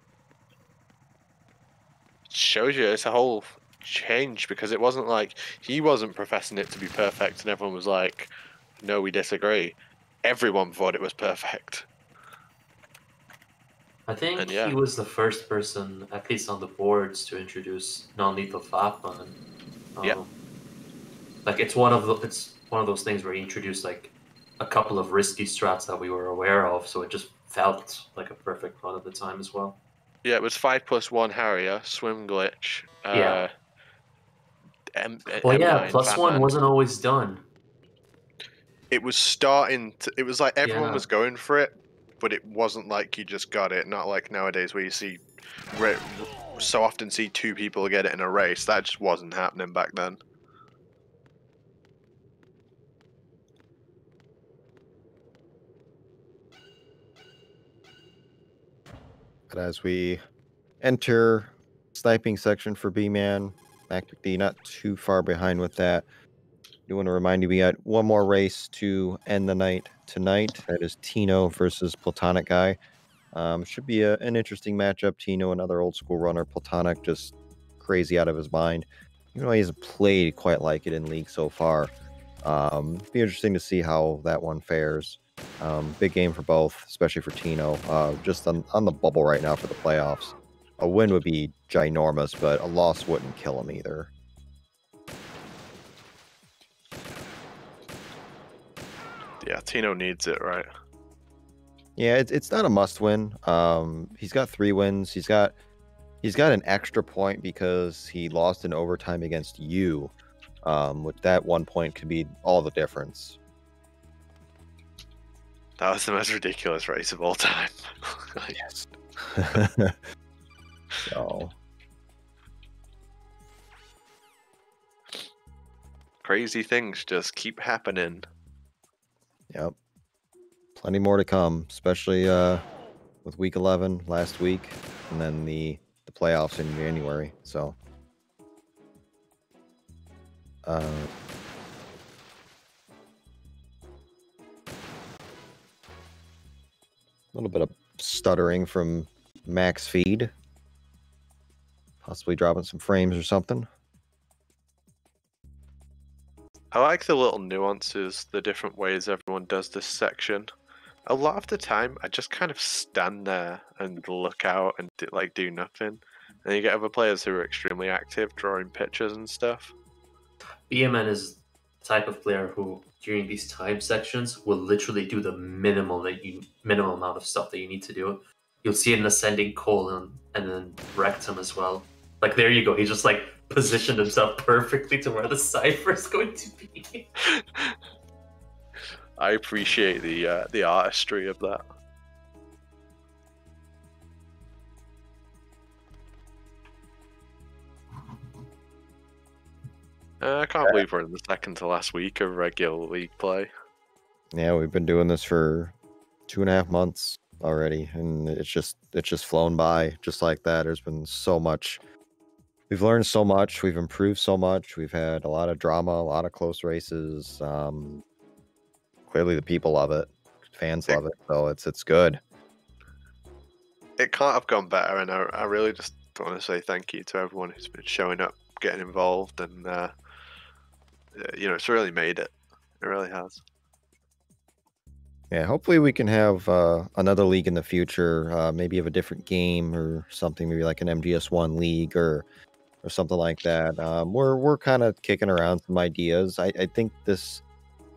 Shows you it's a whole change because it wasn't like he wasn't professing it to be perfect and everyone was like, no, we disagree. Everyone thought it was perfect. I think And yeah. he was the first person, at least on the boards, to introduce non-lethal Fat Man. Um, Yeah. Like it's one of the it's one of those things where he introduced like a couple of risky strats that we were aware of, so it just felt like a perfect run at the time as well. Yeah, it was five plus one Harrier, swim glitch. Uh, Yeah. M- Well, yeah, M9 plus one wasn't always done. it was starting to it was like everyone Yeah. was going for it but it wasn't like you just got it not like nowadays where you see re- so often see two people get it in a race that just wasn't happening back then But as we enter sniping section for B Man, Mac McD not too far behind with that. Do want to remind you we got one more race to end the night tonight. That is Tino versus Platonic Guy. Um, should be a, an interesting matchup. Tino, another old school runner. Platonic just crazy out of his mind. Even though he hasn't played quite like it in league so far. Um, be interesting to see how that one fares. Um, big game for both, especially for Tino. Uh, just on, on the bubble right now for the playoffs. A win would be ginormous, but a loss wouldn't kill him either. Yeah, Tino needs it, right? Yeah, it's it's not a must win. Um, he's got three wins. He's got he's got an extra point because he lost in overtime against you. Um, with that one point could be all the difference. That was the most ridiculous race of all time. *laughs* Like, Yes. *laughs* so crazy things just keep happening. Yep. Plenty more to come, especially uh, with week 11 last week and then the, the playoffs in January. So, uh, a little bit of stuttering from Mac's Feed, possibly dropping some frames or something. I like the little nuances, the different ways everyone does this section. A lot of the time, I just kind of stand there and look out and do, like do nothing. And you get other players who are extremely active, drawing pictures and stuff. BMN is the type of player who, during these time sections, will literally do the minimal that you minimum amount of stuff that you need to do. You'll see an ascending colon and then rectum as well. Like there you go. He just like positioned himself perfectly to where the Cypher is going to be. *laughs* I appreciate the uh, the artistry of that. Uh, I can't believe we're in the second to last week of regular league play. Yeah, we've been doing this for two and a half months already, and it's just it's just flown by just like that. There's been so much. We've learned so much. We've improved so much. We've had a lot of drama, a lot of close races. Um, clearly, the people love it. Fans Yeah. love it, so it's it's good. It can't have gone better, and I, I really just want to say thank you to everyone who's been showing up, getting involved, and uh, uh, you know, it's really made it. It really has. Yeah, hopefully we can have uh, another league in the future, uh, maybe of a different game or something, maybe like an MGS One league or or something like that. Um, we're we're kind of kicking around some ideas. I, I think this,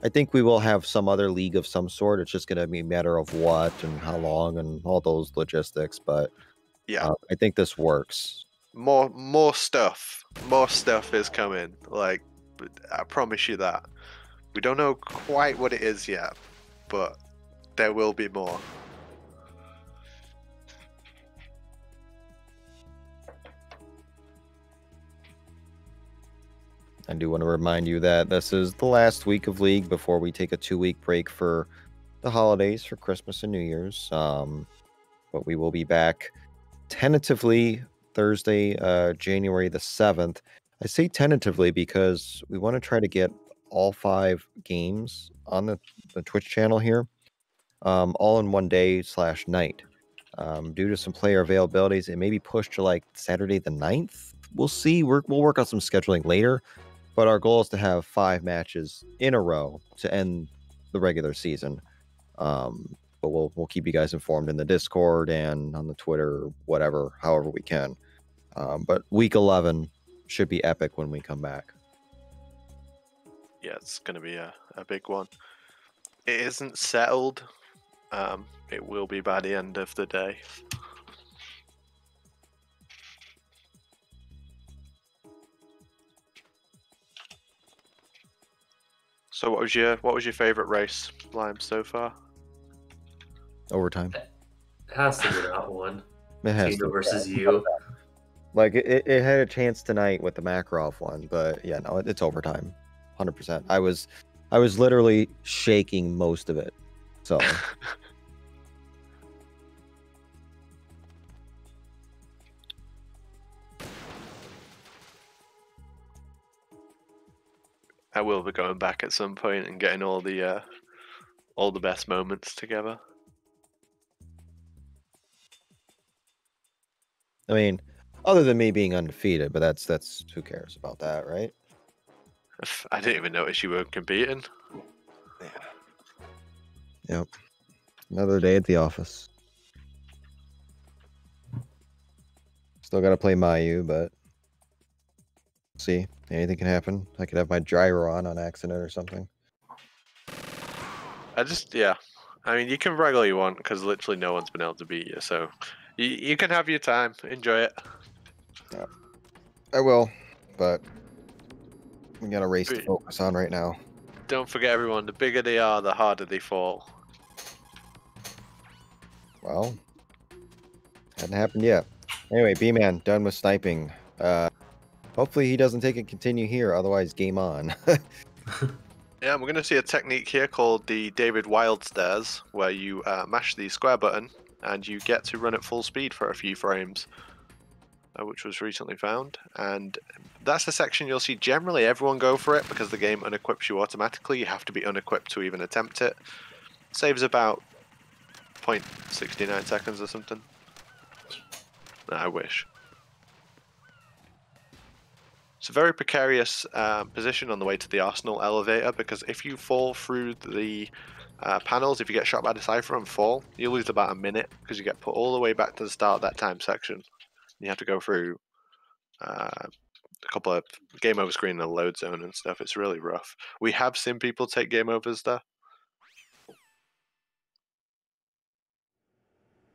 I think we will have some other league of some sort. It's just going to be a matter of what and how long and all those logistics. But Yeah. uh, I think this works. more more stuff more stuff is coming like i promise you that we don't know quite what it is yet but there will be more I do want to remind you that this is the last week of league before we take a two week break for the holidays for Christmas and New Year's. Um, but we will be back tentatively Thursday, uh, January the 7th. I say tentatively because we want to try to get all five games on the, the Twitch channel here um, all in one day slash night. Um, due to some player availabilities, it may be pushed to like Saturday the 9th. We'll see. We're, we'll work on some scheduling later but our goal is to have five matches in a row to end the regular season. Um, but we'll we'll keep you guys informed in the Discord and on the Twitter, whatever, however we can. Um, but week eleven should be epic when we come back. yeah it's going to be a, a big one it isn't settled um it will be by the end of the day so what was your what was your favorite race lime so far Overtime. It has to be that one. *laughs* It has Tino to. versus you. Like it, it- it had a chance tonight with the Makarov one, but yeah, no, it, it's overtime, hundred percent. I was, I was literally shaking most of it. So *laughs* I will be going back at some point and getting all the uh, all the best moments together. I mean, other than me being undefeated, but that's that's who cares about that, right? I didn't even notice you were competing. Yeah. Yep. Another day at the office. Still gotta play Mayu, but see, anything can happen. I could have my gyro on on accident or something. I just yeah. I mean, you can brag all you want because literally no one's been able to beat you. So you, you can have your time, enjoy it. Yeah, I will, but we got a race to focus on right now. Don't forget, everyone. The bigger they are, the harder they fall. Well, hadn't happened yet. Anyway, B man done with sniping. Uh, hopefully he doesn't take and continue here. Otherwise, game on. *laughs* Yeah, we're going to see a technique here called the David Wild stairs, where you uh, mash the square button and you get to run at full speed for a few frames, uh, which was recently found. And that's the section you'll see generally everyone go for it because the game unequips you automatically. You have to be unequipped to even attempt it. Saves about 0.69 seconds or something. I wish. It's a very precarious uh, position on the way to the Arsenal elevator because if you fall through the uh, panels, if you get shot by the Cypher and fall, you lose about a minute because you get put all the way back to the start of that time section. You have to go through uh, a couple of game over screen and a load zone and stuff. It's really rough. We have seen people take game overs there.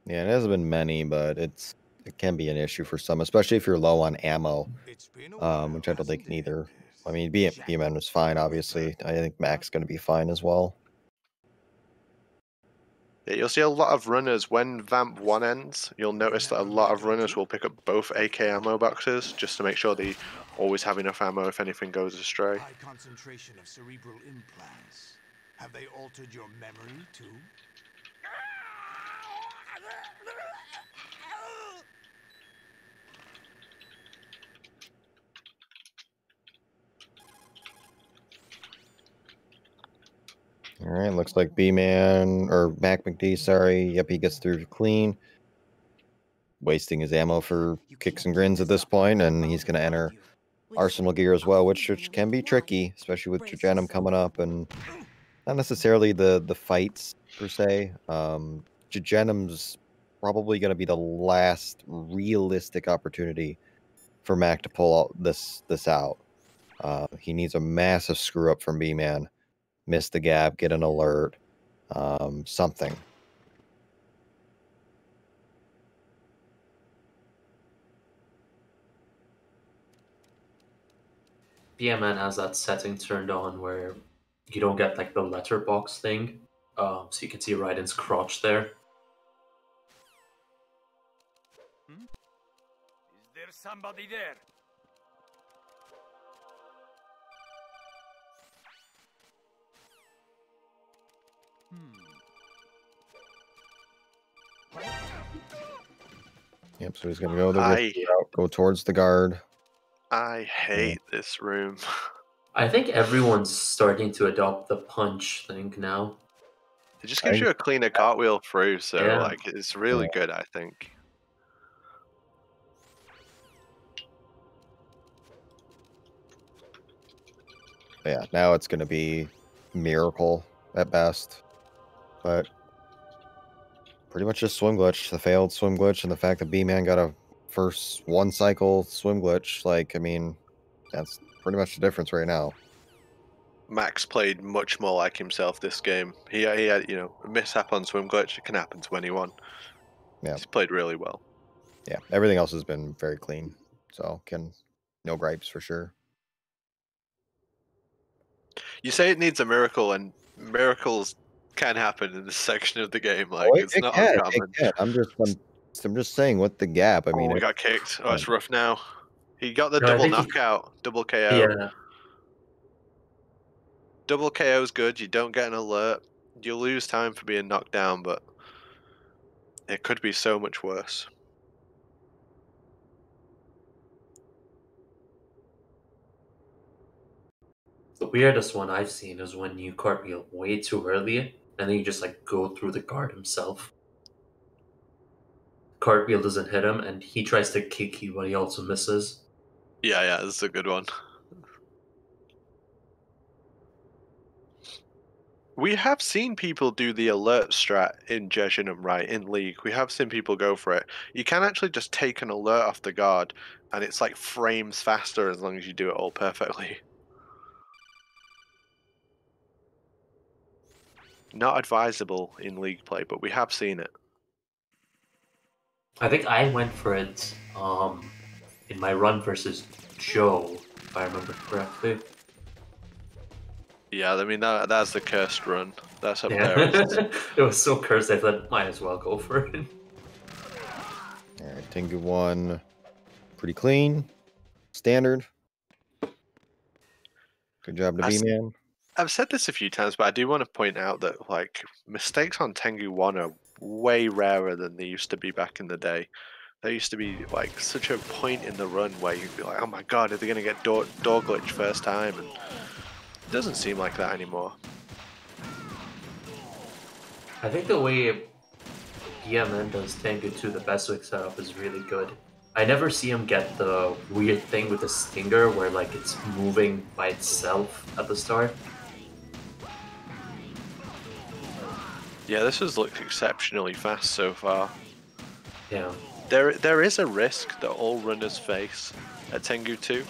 yeah, it hasn't been many, but it's it can be an issue for some, especially if you're low on ammo, um, which I don't think neither. I mean, B- BMN was fine, obviously. I think Mac's going to be fine as well. Yeah, you'll see a lot of runners when Vamp 1 ends. You'll notice that a lot of runners will pick up both AK ammo boxes just to make sure they always have enough ammo if anything goes astray. High concentration of cerebral implants. Have they altered your memory too? All right, looks like B Man or Mac McD, sorry. Yep, he gets through clean. Wasting his ammo for kicks and grins at this point, and he's going to enter Arsenal gear as well, which, which can be tricky, especially with Jejunum coming up and *clears throat* not necessarily the the fights per se. Um, probably going to be the last realistic opportunity for Mac to pull this this out. Uh, he needs a massive screw up from B Man miss the gap, get an alert, um, something. BMN has that setting turned on where you don't get like the letterbox thing. Um, so you can see Raiden's crotch there. Is there somebody there? Hmm. Yep, so he's gonna go the I- risky route, go towards the guard. I hate this room. *laughs* I think everyone's starting to adopt the punch thing now. It just gives I- you a cleaner cartwheel through, so Yeah. like it's really Yeah. good, I think. Yeah, now it's gonna be miracle at best, but pretty much just swim glitch, the failed swim glitch, and the fact that B Man got a first one cycle swim glitch. Like, I mean, that's pretty much the difference right now. Max played much more like himself this game. He, he had, you know, a mishap on swim glitch. It can happen to anyone. Yeah. He's played really well. Yeah, everything else has been very clean, so can no gripes for sure. You say it needs a miracle, and miracles can happen in this *laughs* section of the game. Like Oh, it- it's it not can, it uncommon. can. I'm just, I'm, I'm just saying what the gap. I mean, oh, he got kicked. Oh, it's rough now. He got the No, double think he- knockout, double KO. Yeah. Double KO is good. You don't get an alert. You lose time for being knocked down, but it could be so much worse. The weirdest one I've seen is when you cartwheel way too early and then you just like go through the guard himself. Cartwheel doesn't hit him and he tries to kick you, but he also misses. Yeah, yeah, this is a good one. We have seen people do the alert strat in Jejunum, right? In League, we have seen people go for it. You can actually just take an alert off the guard, and it's like frames faster as long as you do it all perfectly. Not advisable in League play, but we have seen it. I think I went for it um, in my run versus Joe, if I remember correctly. Yeah, I mean that that's the cursed run. That's up Yeah. there. *laughs* it was so cursed, I thought might as well go for it. All right, Tengu one, pretty clean, standard. Good job to I B s- man. I've said this a few times, but I do want to point out that like mistakes on Tengu One are way rarer than they used to be back in the day. There used to be like such a point in the run where you'd be like, "Oh my god, are they going to get door, door glitch first time?" And it doesn't seem like that anymore. I think the way BMN does Tengu 2, the Bestwick setup, is really good. I never see him get the weird thing with the stinger where like it's moving by itself at the start. Yeah, this has looked exceptionally fast so far. Yeah. There, there is a risk that all runners face at Tengu 2.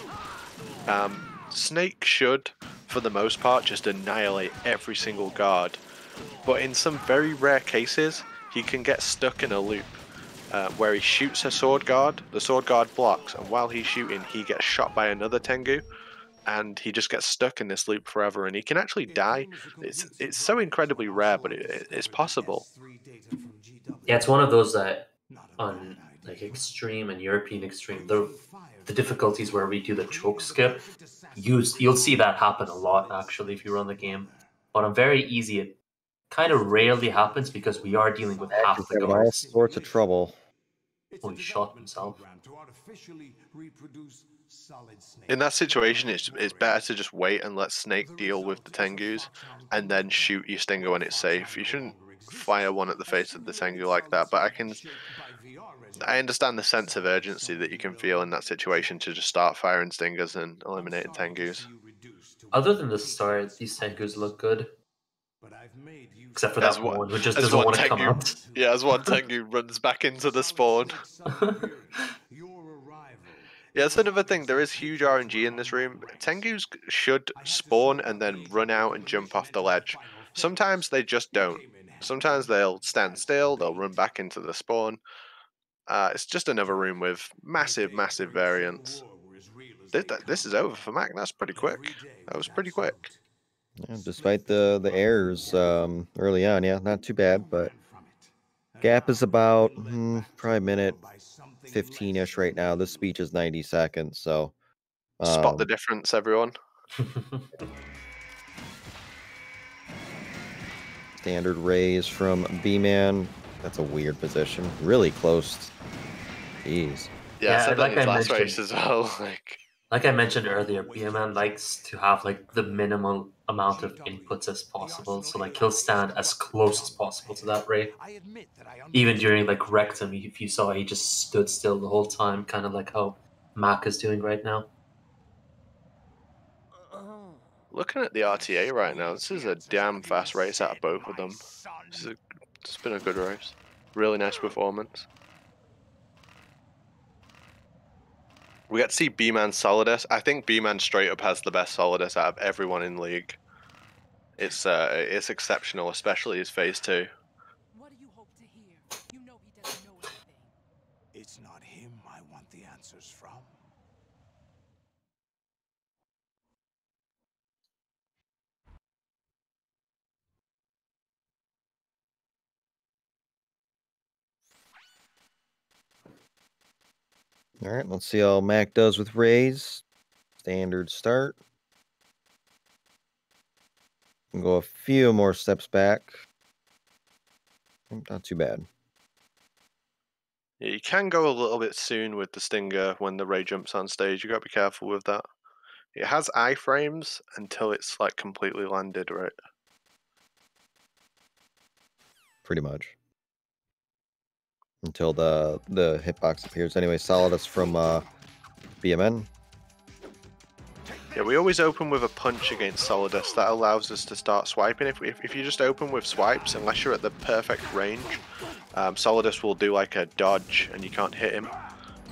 Um, Snake should, for the most part, just annihilate every single guard. But in some very rare cases, he can get stuck in a loop uh, where he shoots a sword guard, the sword guard blocks, and while he's shooting, he gets shot by another Tengu, and he just gets stuck in this loop forever, and he can actually die. It's it's so incredibly rare, but it, it's possible. Yeah, it's one of those that on like extreme and European extreme, the the difficulties where we do the choke skip, you you'll see that happen a lot actually if you run the game. But on very easy, it kind of rarely happens because we are dealing with half the got all guards. sorts of trouble. Oh, he shot himself. In that situation, it's it's better to just wait and let Snake deal with the Tengus, and then shoot your Stinger when it's safe. You shouldn't fire one at the face of the Tengu like that. But I can, I understand the sense of urgency that you can feel in that situation to just start firing Stingers and eliminating Tengus. Other than the start, these Tengus look good, except for that one- one who just doesn't want to come out. Yeah, as one *laughs* Tengu runs back into the spawn. *laughs* Yeah, that's another thing. There is huge RNG in this room. Tengus should spawn and then run out and jump off the ledge. Sometimes they just don't. Sometimes they'll stand still, they'll run back into the spawn. Uh, it's just another room with massive, massive variance. This, is over for Mac. That's pretty quick. That was pretty quick. Yeah, despite the the errors um, early on, yeah, not too bad. But gap is about hmm, probably a minute 15ish right now. This speech is 90 seconds, so Spot the um, difference, everyone. standard Rays from B man. That's a weird position. Really close. Jeez. Yeah, Yeah, I said like that in I last race as well. *laughs* Like, like I mentioned earlier, BMN likes to have like the minimal amount of inputs as possible. So like he'll stand as close as possible to that rate. Even during like rectum, if you saw, he just stood still the whole time, kind of like how Mac is doing right now. looking at the RTA right now, this is a damn fast race out of both of them. This is it's been a good race. Really nice performance. We get to see B-Man Solidus. I think B-Man straight up has the best Solidus out of everyone in league. It's uh, it's exceptional, especially his phase two. What do you hope to hear? You know he doesn't know anything. It's not him I want the answers from. All right, let's see how Mac does with Rays. Standard start. Can go a few more steps back. Not too bad. Yeah, you can go a little bit soon with the Stinger when the Ray jumps on stage. You got to be careful with that. It has iframes until it's like completely landed, right? Pretty much. Until the the hitbox appears. Anyway, Solidus from uh, BMN. Yeah, we always open with a punch against Solidus. That allows us to start swiping. If, if, if you just open with swipes, unless you're at the perfect range, um, Solidus will do like a dodge and you can't hit him.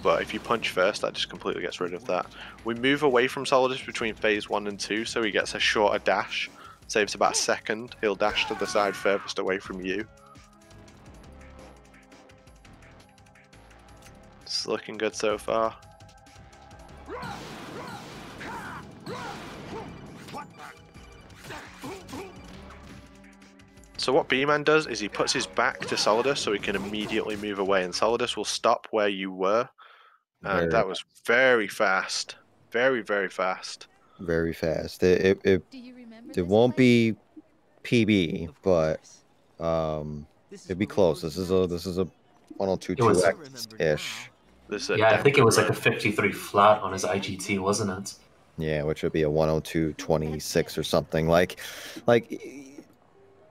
But if you punch first, that just completely gets rid of that. We move away from Solidus between phase 1 and 2, so he gets a shorter dash. Saves about a second. He'll dash to the side furthest away from you. It's looking good so far. So what B-Man does is he puts his back to Solidus so he can immediately move away, and Solidus will stop where you were. And Very- that was very fast. Very, very fast. Very fast. It it, it, Do you remember it won't be PB, but um, it'd be close. This is a this is a It was- 1022x ish. This Yeah, I think it was like a 53 flat on his IGT, wasn't it? Yeah, which would be a 102.26 or something. Like, like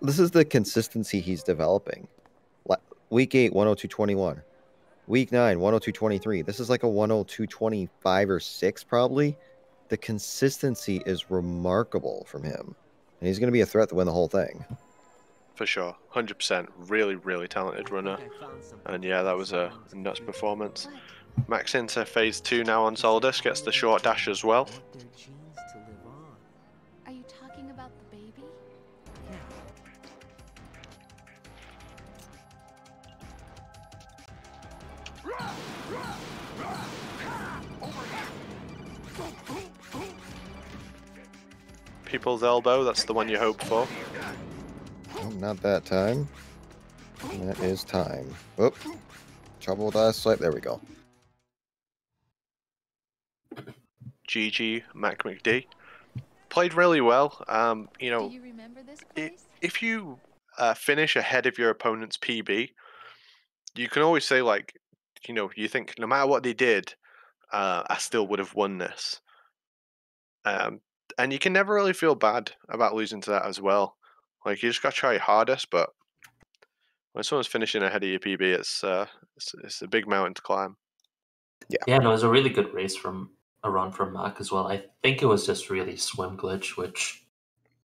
this is the consistency he's developing. Week eight, 102.21. Week nine, 102.23. This is like a 102.25 or six probably. The consistency is remarkable from him, and he's going to be a threat to win the whole thing. For sure. 100%. Really, really talented runner. And yeah, that was a nuts performance. Max into phase two now on Solidus, gets the short dash as well. Are you talking about the baby? People's elbow, that's the one you hope for. Not that time. That is time. Oop. Trouble with that swipe. There we go. GG, Mac McD. Played really well. Um, you know, Do you remember this it- place? if you uh, finish ahead of your opponent's PB, you can always say like, you know, you think no matter what they did, uh, I still would have won this. Um, and you can never really feel bad about losing to that as well. Like you just got to try your hardest, but when someone's finishing ahead of your PB, it's uh, it's, it's a big mountain to climb. Yeah, no, it was a really good race from a run from Mac as well. I think it was just really swim glitch, which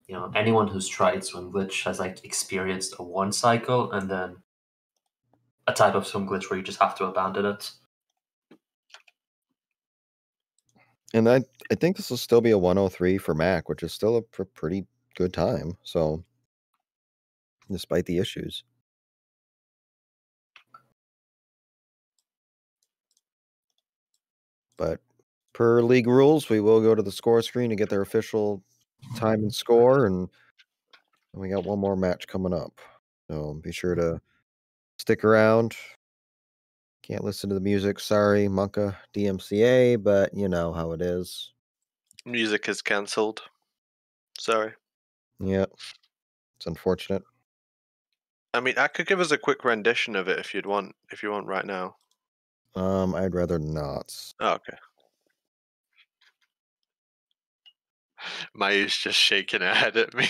you know anyone who's tried swim glitch has like experienced a one cycle and then a type of swim glitch where you just have to abandon it. And I, I think this will still be a 103 for Mac, which is still a pr- pretty good time. So, despite the issues, but per league rules, we will go to the score screen to get their official time and score, and we got one more match coming up. So be sure to stick around. Can't listen to the music. Sorry, Monka DMCA, but you know how it is. Music is cancelled. Sorry. Yeah, it's unfortunate. I mean, I could give us a quick rendition of it if you'd want. If you want right now. Um, I'd rather not. Oh, okay. Maya's just shaking *laughs* her head at me.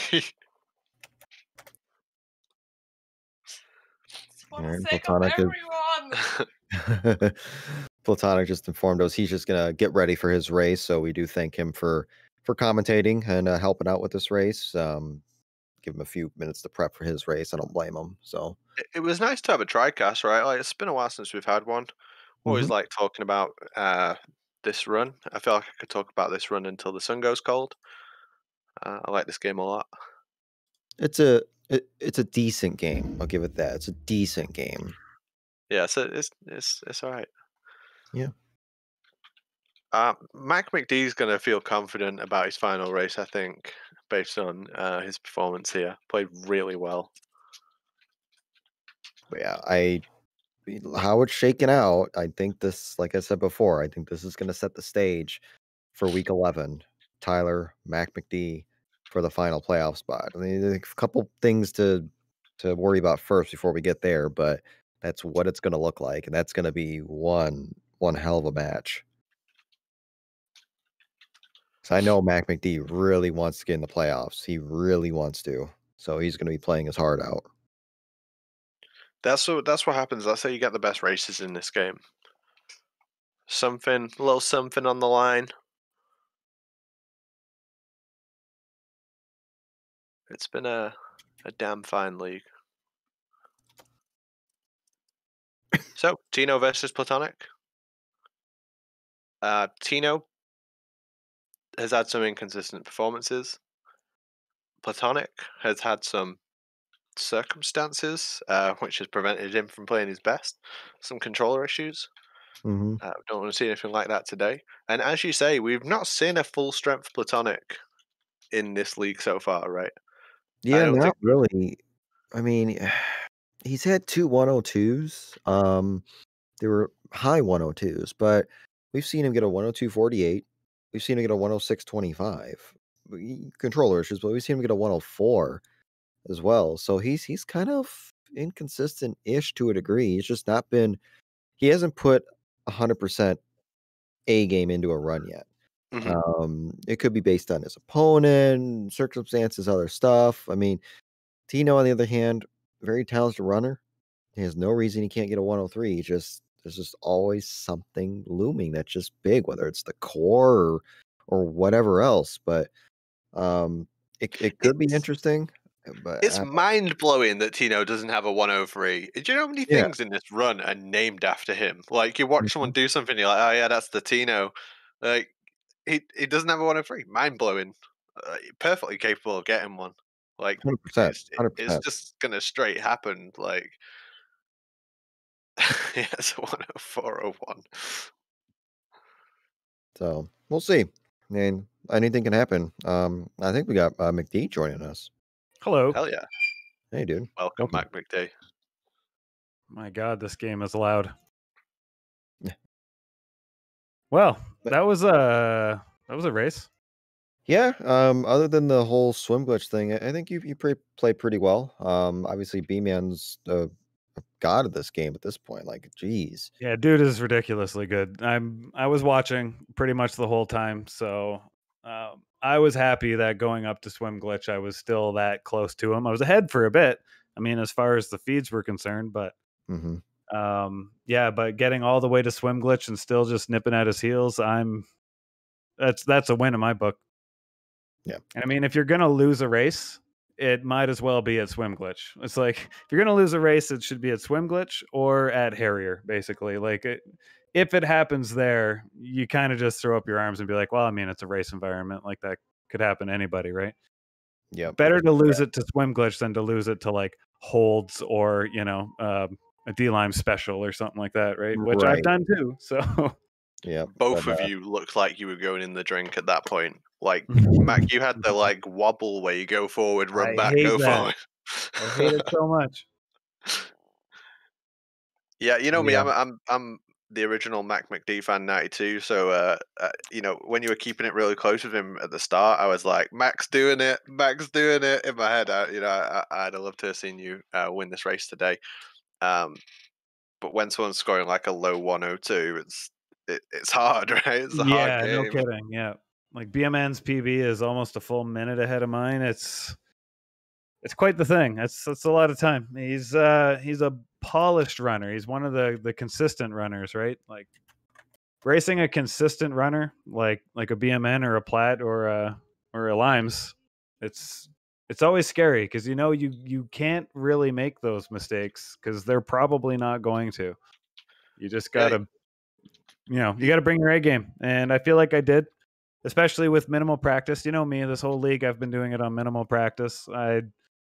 For the sake Platonic is- everyone. *laughs* Platonic just informed us he's just gonna get ready for his race, so we do thank him for for commentating and uh, helping out with this race. Um, give him a few minutes to prep for his race. I don't blame him. So it, it was nice to have a tricast, right? Like it's been a while since we've had one. Always like talking about uh, this run. I feel like I could talk about this run until the sun goes cold. Uh, I like this game a lot. it's a it, it's a decent game. I'll give it that. It's a decent game. Yeah, so it's it's it's all right. Yeah. Uh, Mac McDee's going to feel confident about his final race, I think, based on uh, his performance here. Played really well. Yeah, I how it's shaken out. I think this, like I said before, I think this is going to set the stage for Week 11. Tyler Mac McD for the final playoff spot. I mean, a couple things to to worry about first before we get there, but that's what it's going to look like, and that's going to be one one hell of a match. So I know Mac McD really wants to get in the playoffs. He really wants to. So he's going to be playing his heart out. That's what that's what happens. That's how you get the best races in this game. Something, a little something on the line. It's been a a damn fine league. so Tino versus Platonic. Uh, Tino has had some inconsistent performances. Platonic has had some circumstances uh, which has prevented him from playing his best. Some controller issues. hmm Uh, don't want to see anything like that today. And as you say, we've not seen a full strength Platonic in this league so far, right? Yeah, not think- really. I mean, *sighs* he's had two 102s. Um, they were high 102s, but we've seen him get a 102.48. We've seen him get a 106.25. Controller issues, but we've seen him get a 104 as well. So he's he's kind of inconsistent ish to a degree. He's just not been. He hasn't put 100% A game into a run yet. Mhm. Um, it could be based on his opponent, circumstances, other stuff. I mean, Tino, on the other hand, very talented runner. He has no reason he can't get a 103. He just there's just always something looming that's just big, whether it's the core or or whatever else. But um, it it could be interesting. But It's mind blowing that Tino doesn't have a 103. Do you know how many Yeah. things in this run are named after him? Like you watch someone do something, you're like, oh yeah, that's the Tino. Like he he doesn't have a 103. Mind blowing. Uh, perfectly capable of getting one. Like 100%, 100%. it's just gonna straight happen. Like *laughs* yeah, it's a 10401. so we'll see. I mean, anything can happen. Um, I think we got uh, McD joining us. Hello. Hell yeah. Hey, dude. Welcome, Welcome. Mac McD. My God, this game is loud. Yeah. Well, that was a that was a race. Yeah. Um, other than the whole swim glitch thing, I I think you you pre- played pretty well. Um, obviously, B Man's a a god of this game at this point. Like, geez. Yeah, dude is ridiculously good. I'm I was watching pretty much the whole time, so um, I was happy that going up to swim glitch, I was still that close to him. I was ahead for a bit. I mean, as far as the feeds were concerned, but hmm um, yeah, but getting all the way to swim glitch and still just nipping at his heels, I'm that's that's a win in my book. Yeah. And I mean, if you're gonna lose a race, it might as well be at swim glitch. It's like if you're gonna lose a race, it should be at swim glitch or at Harrier, basically. Like it, if it happens there, you kind of just throw up your arms and be like, well, I mean, it's a race environment, like that could happen to anybody, right? Yeah. Better to lose it to swim glitch than to lose it to like holds or you know um, a D lime special or something like that, right? Which I've done too. *laughs* So Yeah. Both but, of uh, you looked like you were going in the drink at that point. Like Mac, you had the like wobble where you go forward, run I back, go that. forward. I hate it so *laughs* much. yeah, you know me, I'm I'm I'm the original Mac McD fan '92. So uh, uh, you know, when you were keeping it really close with him at the start, I was like, Mac's doing it, Mac's doing it in my head. I, you know, I, I'd have loved to have seen you uh, win this race today. Um, but when someone's scoring like a low 102, it's it, it's hard, *laughs* right? It's a yeah, hard no kidding. Yeah, like BMN's PB is almost a full minute ahead of mine. It's it's quite the thing. That's that's a lot of time. He's uh he's a polished runner. He's one of the the consistent runners, right? Like racing a consistent runner like like a BMN or a Plat or a or a Limes. It's it's always scary because you know you you can't really make those mistakes because they're probably not going to. You just gotta you know, you got to bring your A game. And I feel like I did, especially with minimal practice. You know me, this whole league, I've been doing it on minimal practice. I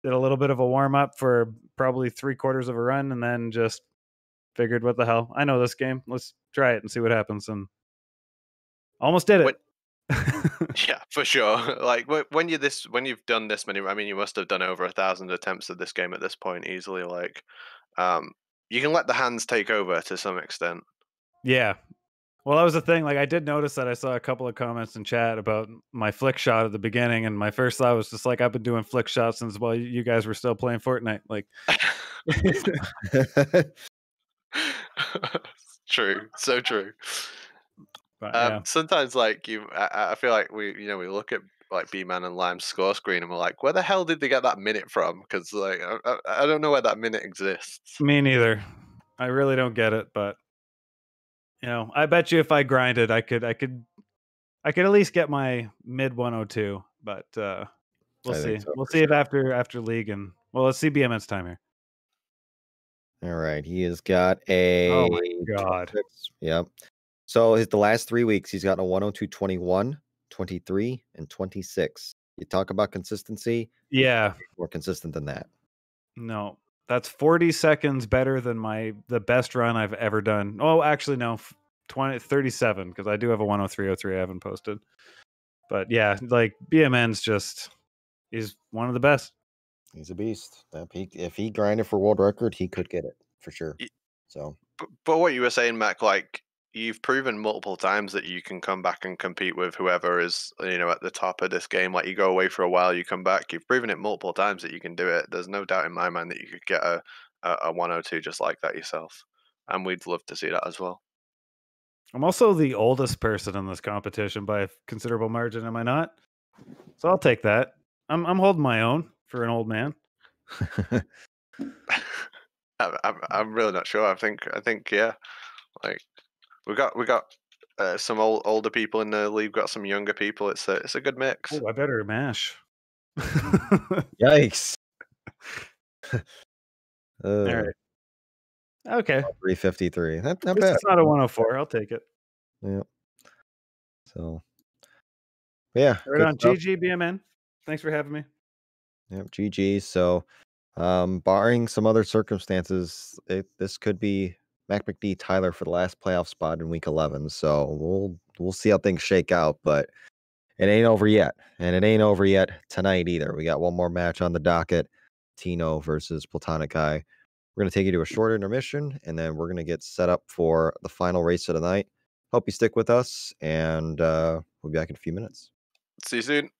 did a little bit of a warm up for probably three quarters of a run and then just figured, what the hell? I know this game. Let's try it and see what happens. And almost did it. *laughs* Yeah, for sure. *laughs* Like when you this when you've done this many, I mean, you must have done over a thousand attempts of this game at this point easily. Like, um, you can let the hands take over to some extent. yeah. Well, that was the thing. Like, I did notice that I saw a couple of comments in chat about my flick shot at the beginning, and my first thought was just like, I've been doing flick shots since while you guys were still playing Fortnite. Like, *laughs* true, so true. but, Um, yeah. Sometimes, like you, I, I feel like we, you know, we look at like B Man and Lime's score screen, and we're like, where the hell did they get that minute from? Because like, I, I, I don't know where that minute exists. Me neither. I really don't get it, but you know, I bet you if I grinded, I could, I could, I could at least get my mid 102. But uh We'll I see. so, we'll see if after after league and well, let's see BMS time here. All right, he has got a. Oh my God. 26 Yep. So his the last three weeks, he's gotten a 102, 21, 23, and 26. You talk about consistency, Yeah, more consistent than that. no, that's forty seconds better than my the best run I've ever done. Oh, actually, no, f- 20, 37 because I do have a 10303 I haven't posted. But yeah, like BMN's just he's one of the best. He's a beast. If he, if he grinded for world record, he could get it for sure. So But, but what you were saying, Mac, like you've proven multiple times that you can come back and compete with whoever is, you know, at the top of this game. Like you go away for a while, you come back. You've proven it multiple times that you can do it. There's no doubt in my mind that you could get a a, a 102 just like that yourself, and we'd love to see that as well. I'm also the oldest person in this competition by a considerable margin, am I not? So I'll take that. I'm I'm holding my own for an old man. *laughs* I'm, I'm, I'm really not sure. I think I think yeah, like we got we got uh, some old, older people in the league, got some younger people. It's a it's a good mix. Oh, I better mash. *laughs* yikes. *laughs* All uh, right. Okay. 353. Not, not bad. is not a 104. I'll take it. Yeah. So, yeah. Right on. stuff. GG BMN. Thanks for having me. Yep, GG. So, um, barring some other circumstances, it, this could be Mac McD Tyler for the last playoff spot in Week 11. So we'll we'll see how things shake out, but it ain't over yet, and it ain't over yet tonight either. We got one more match on the docket: Tino versus Platonic Eye. We're gonna take you to a short intermission, and then we're gonna get set up for the final race of the night. Hope you stick with us, and uh, we'll be back in a few minutes. See you soon.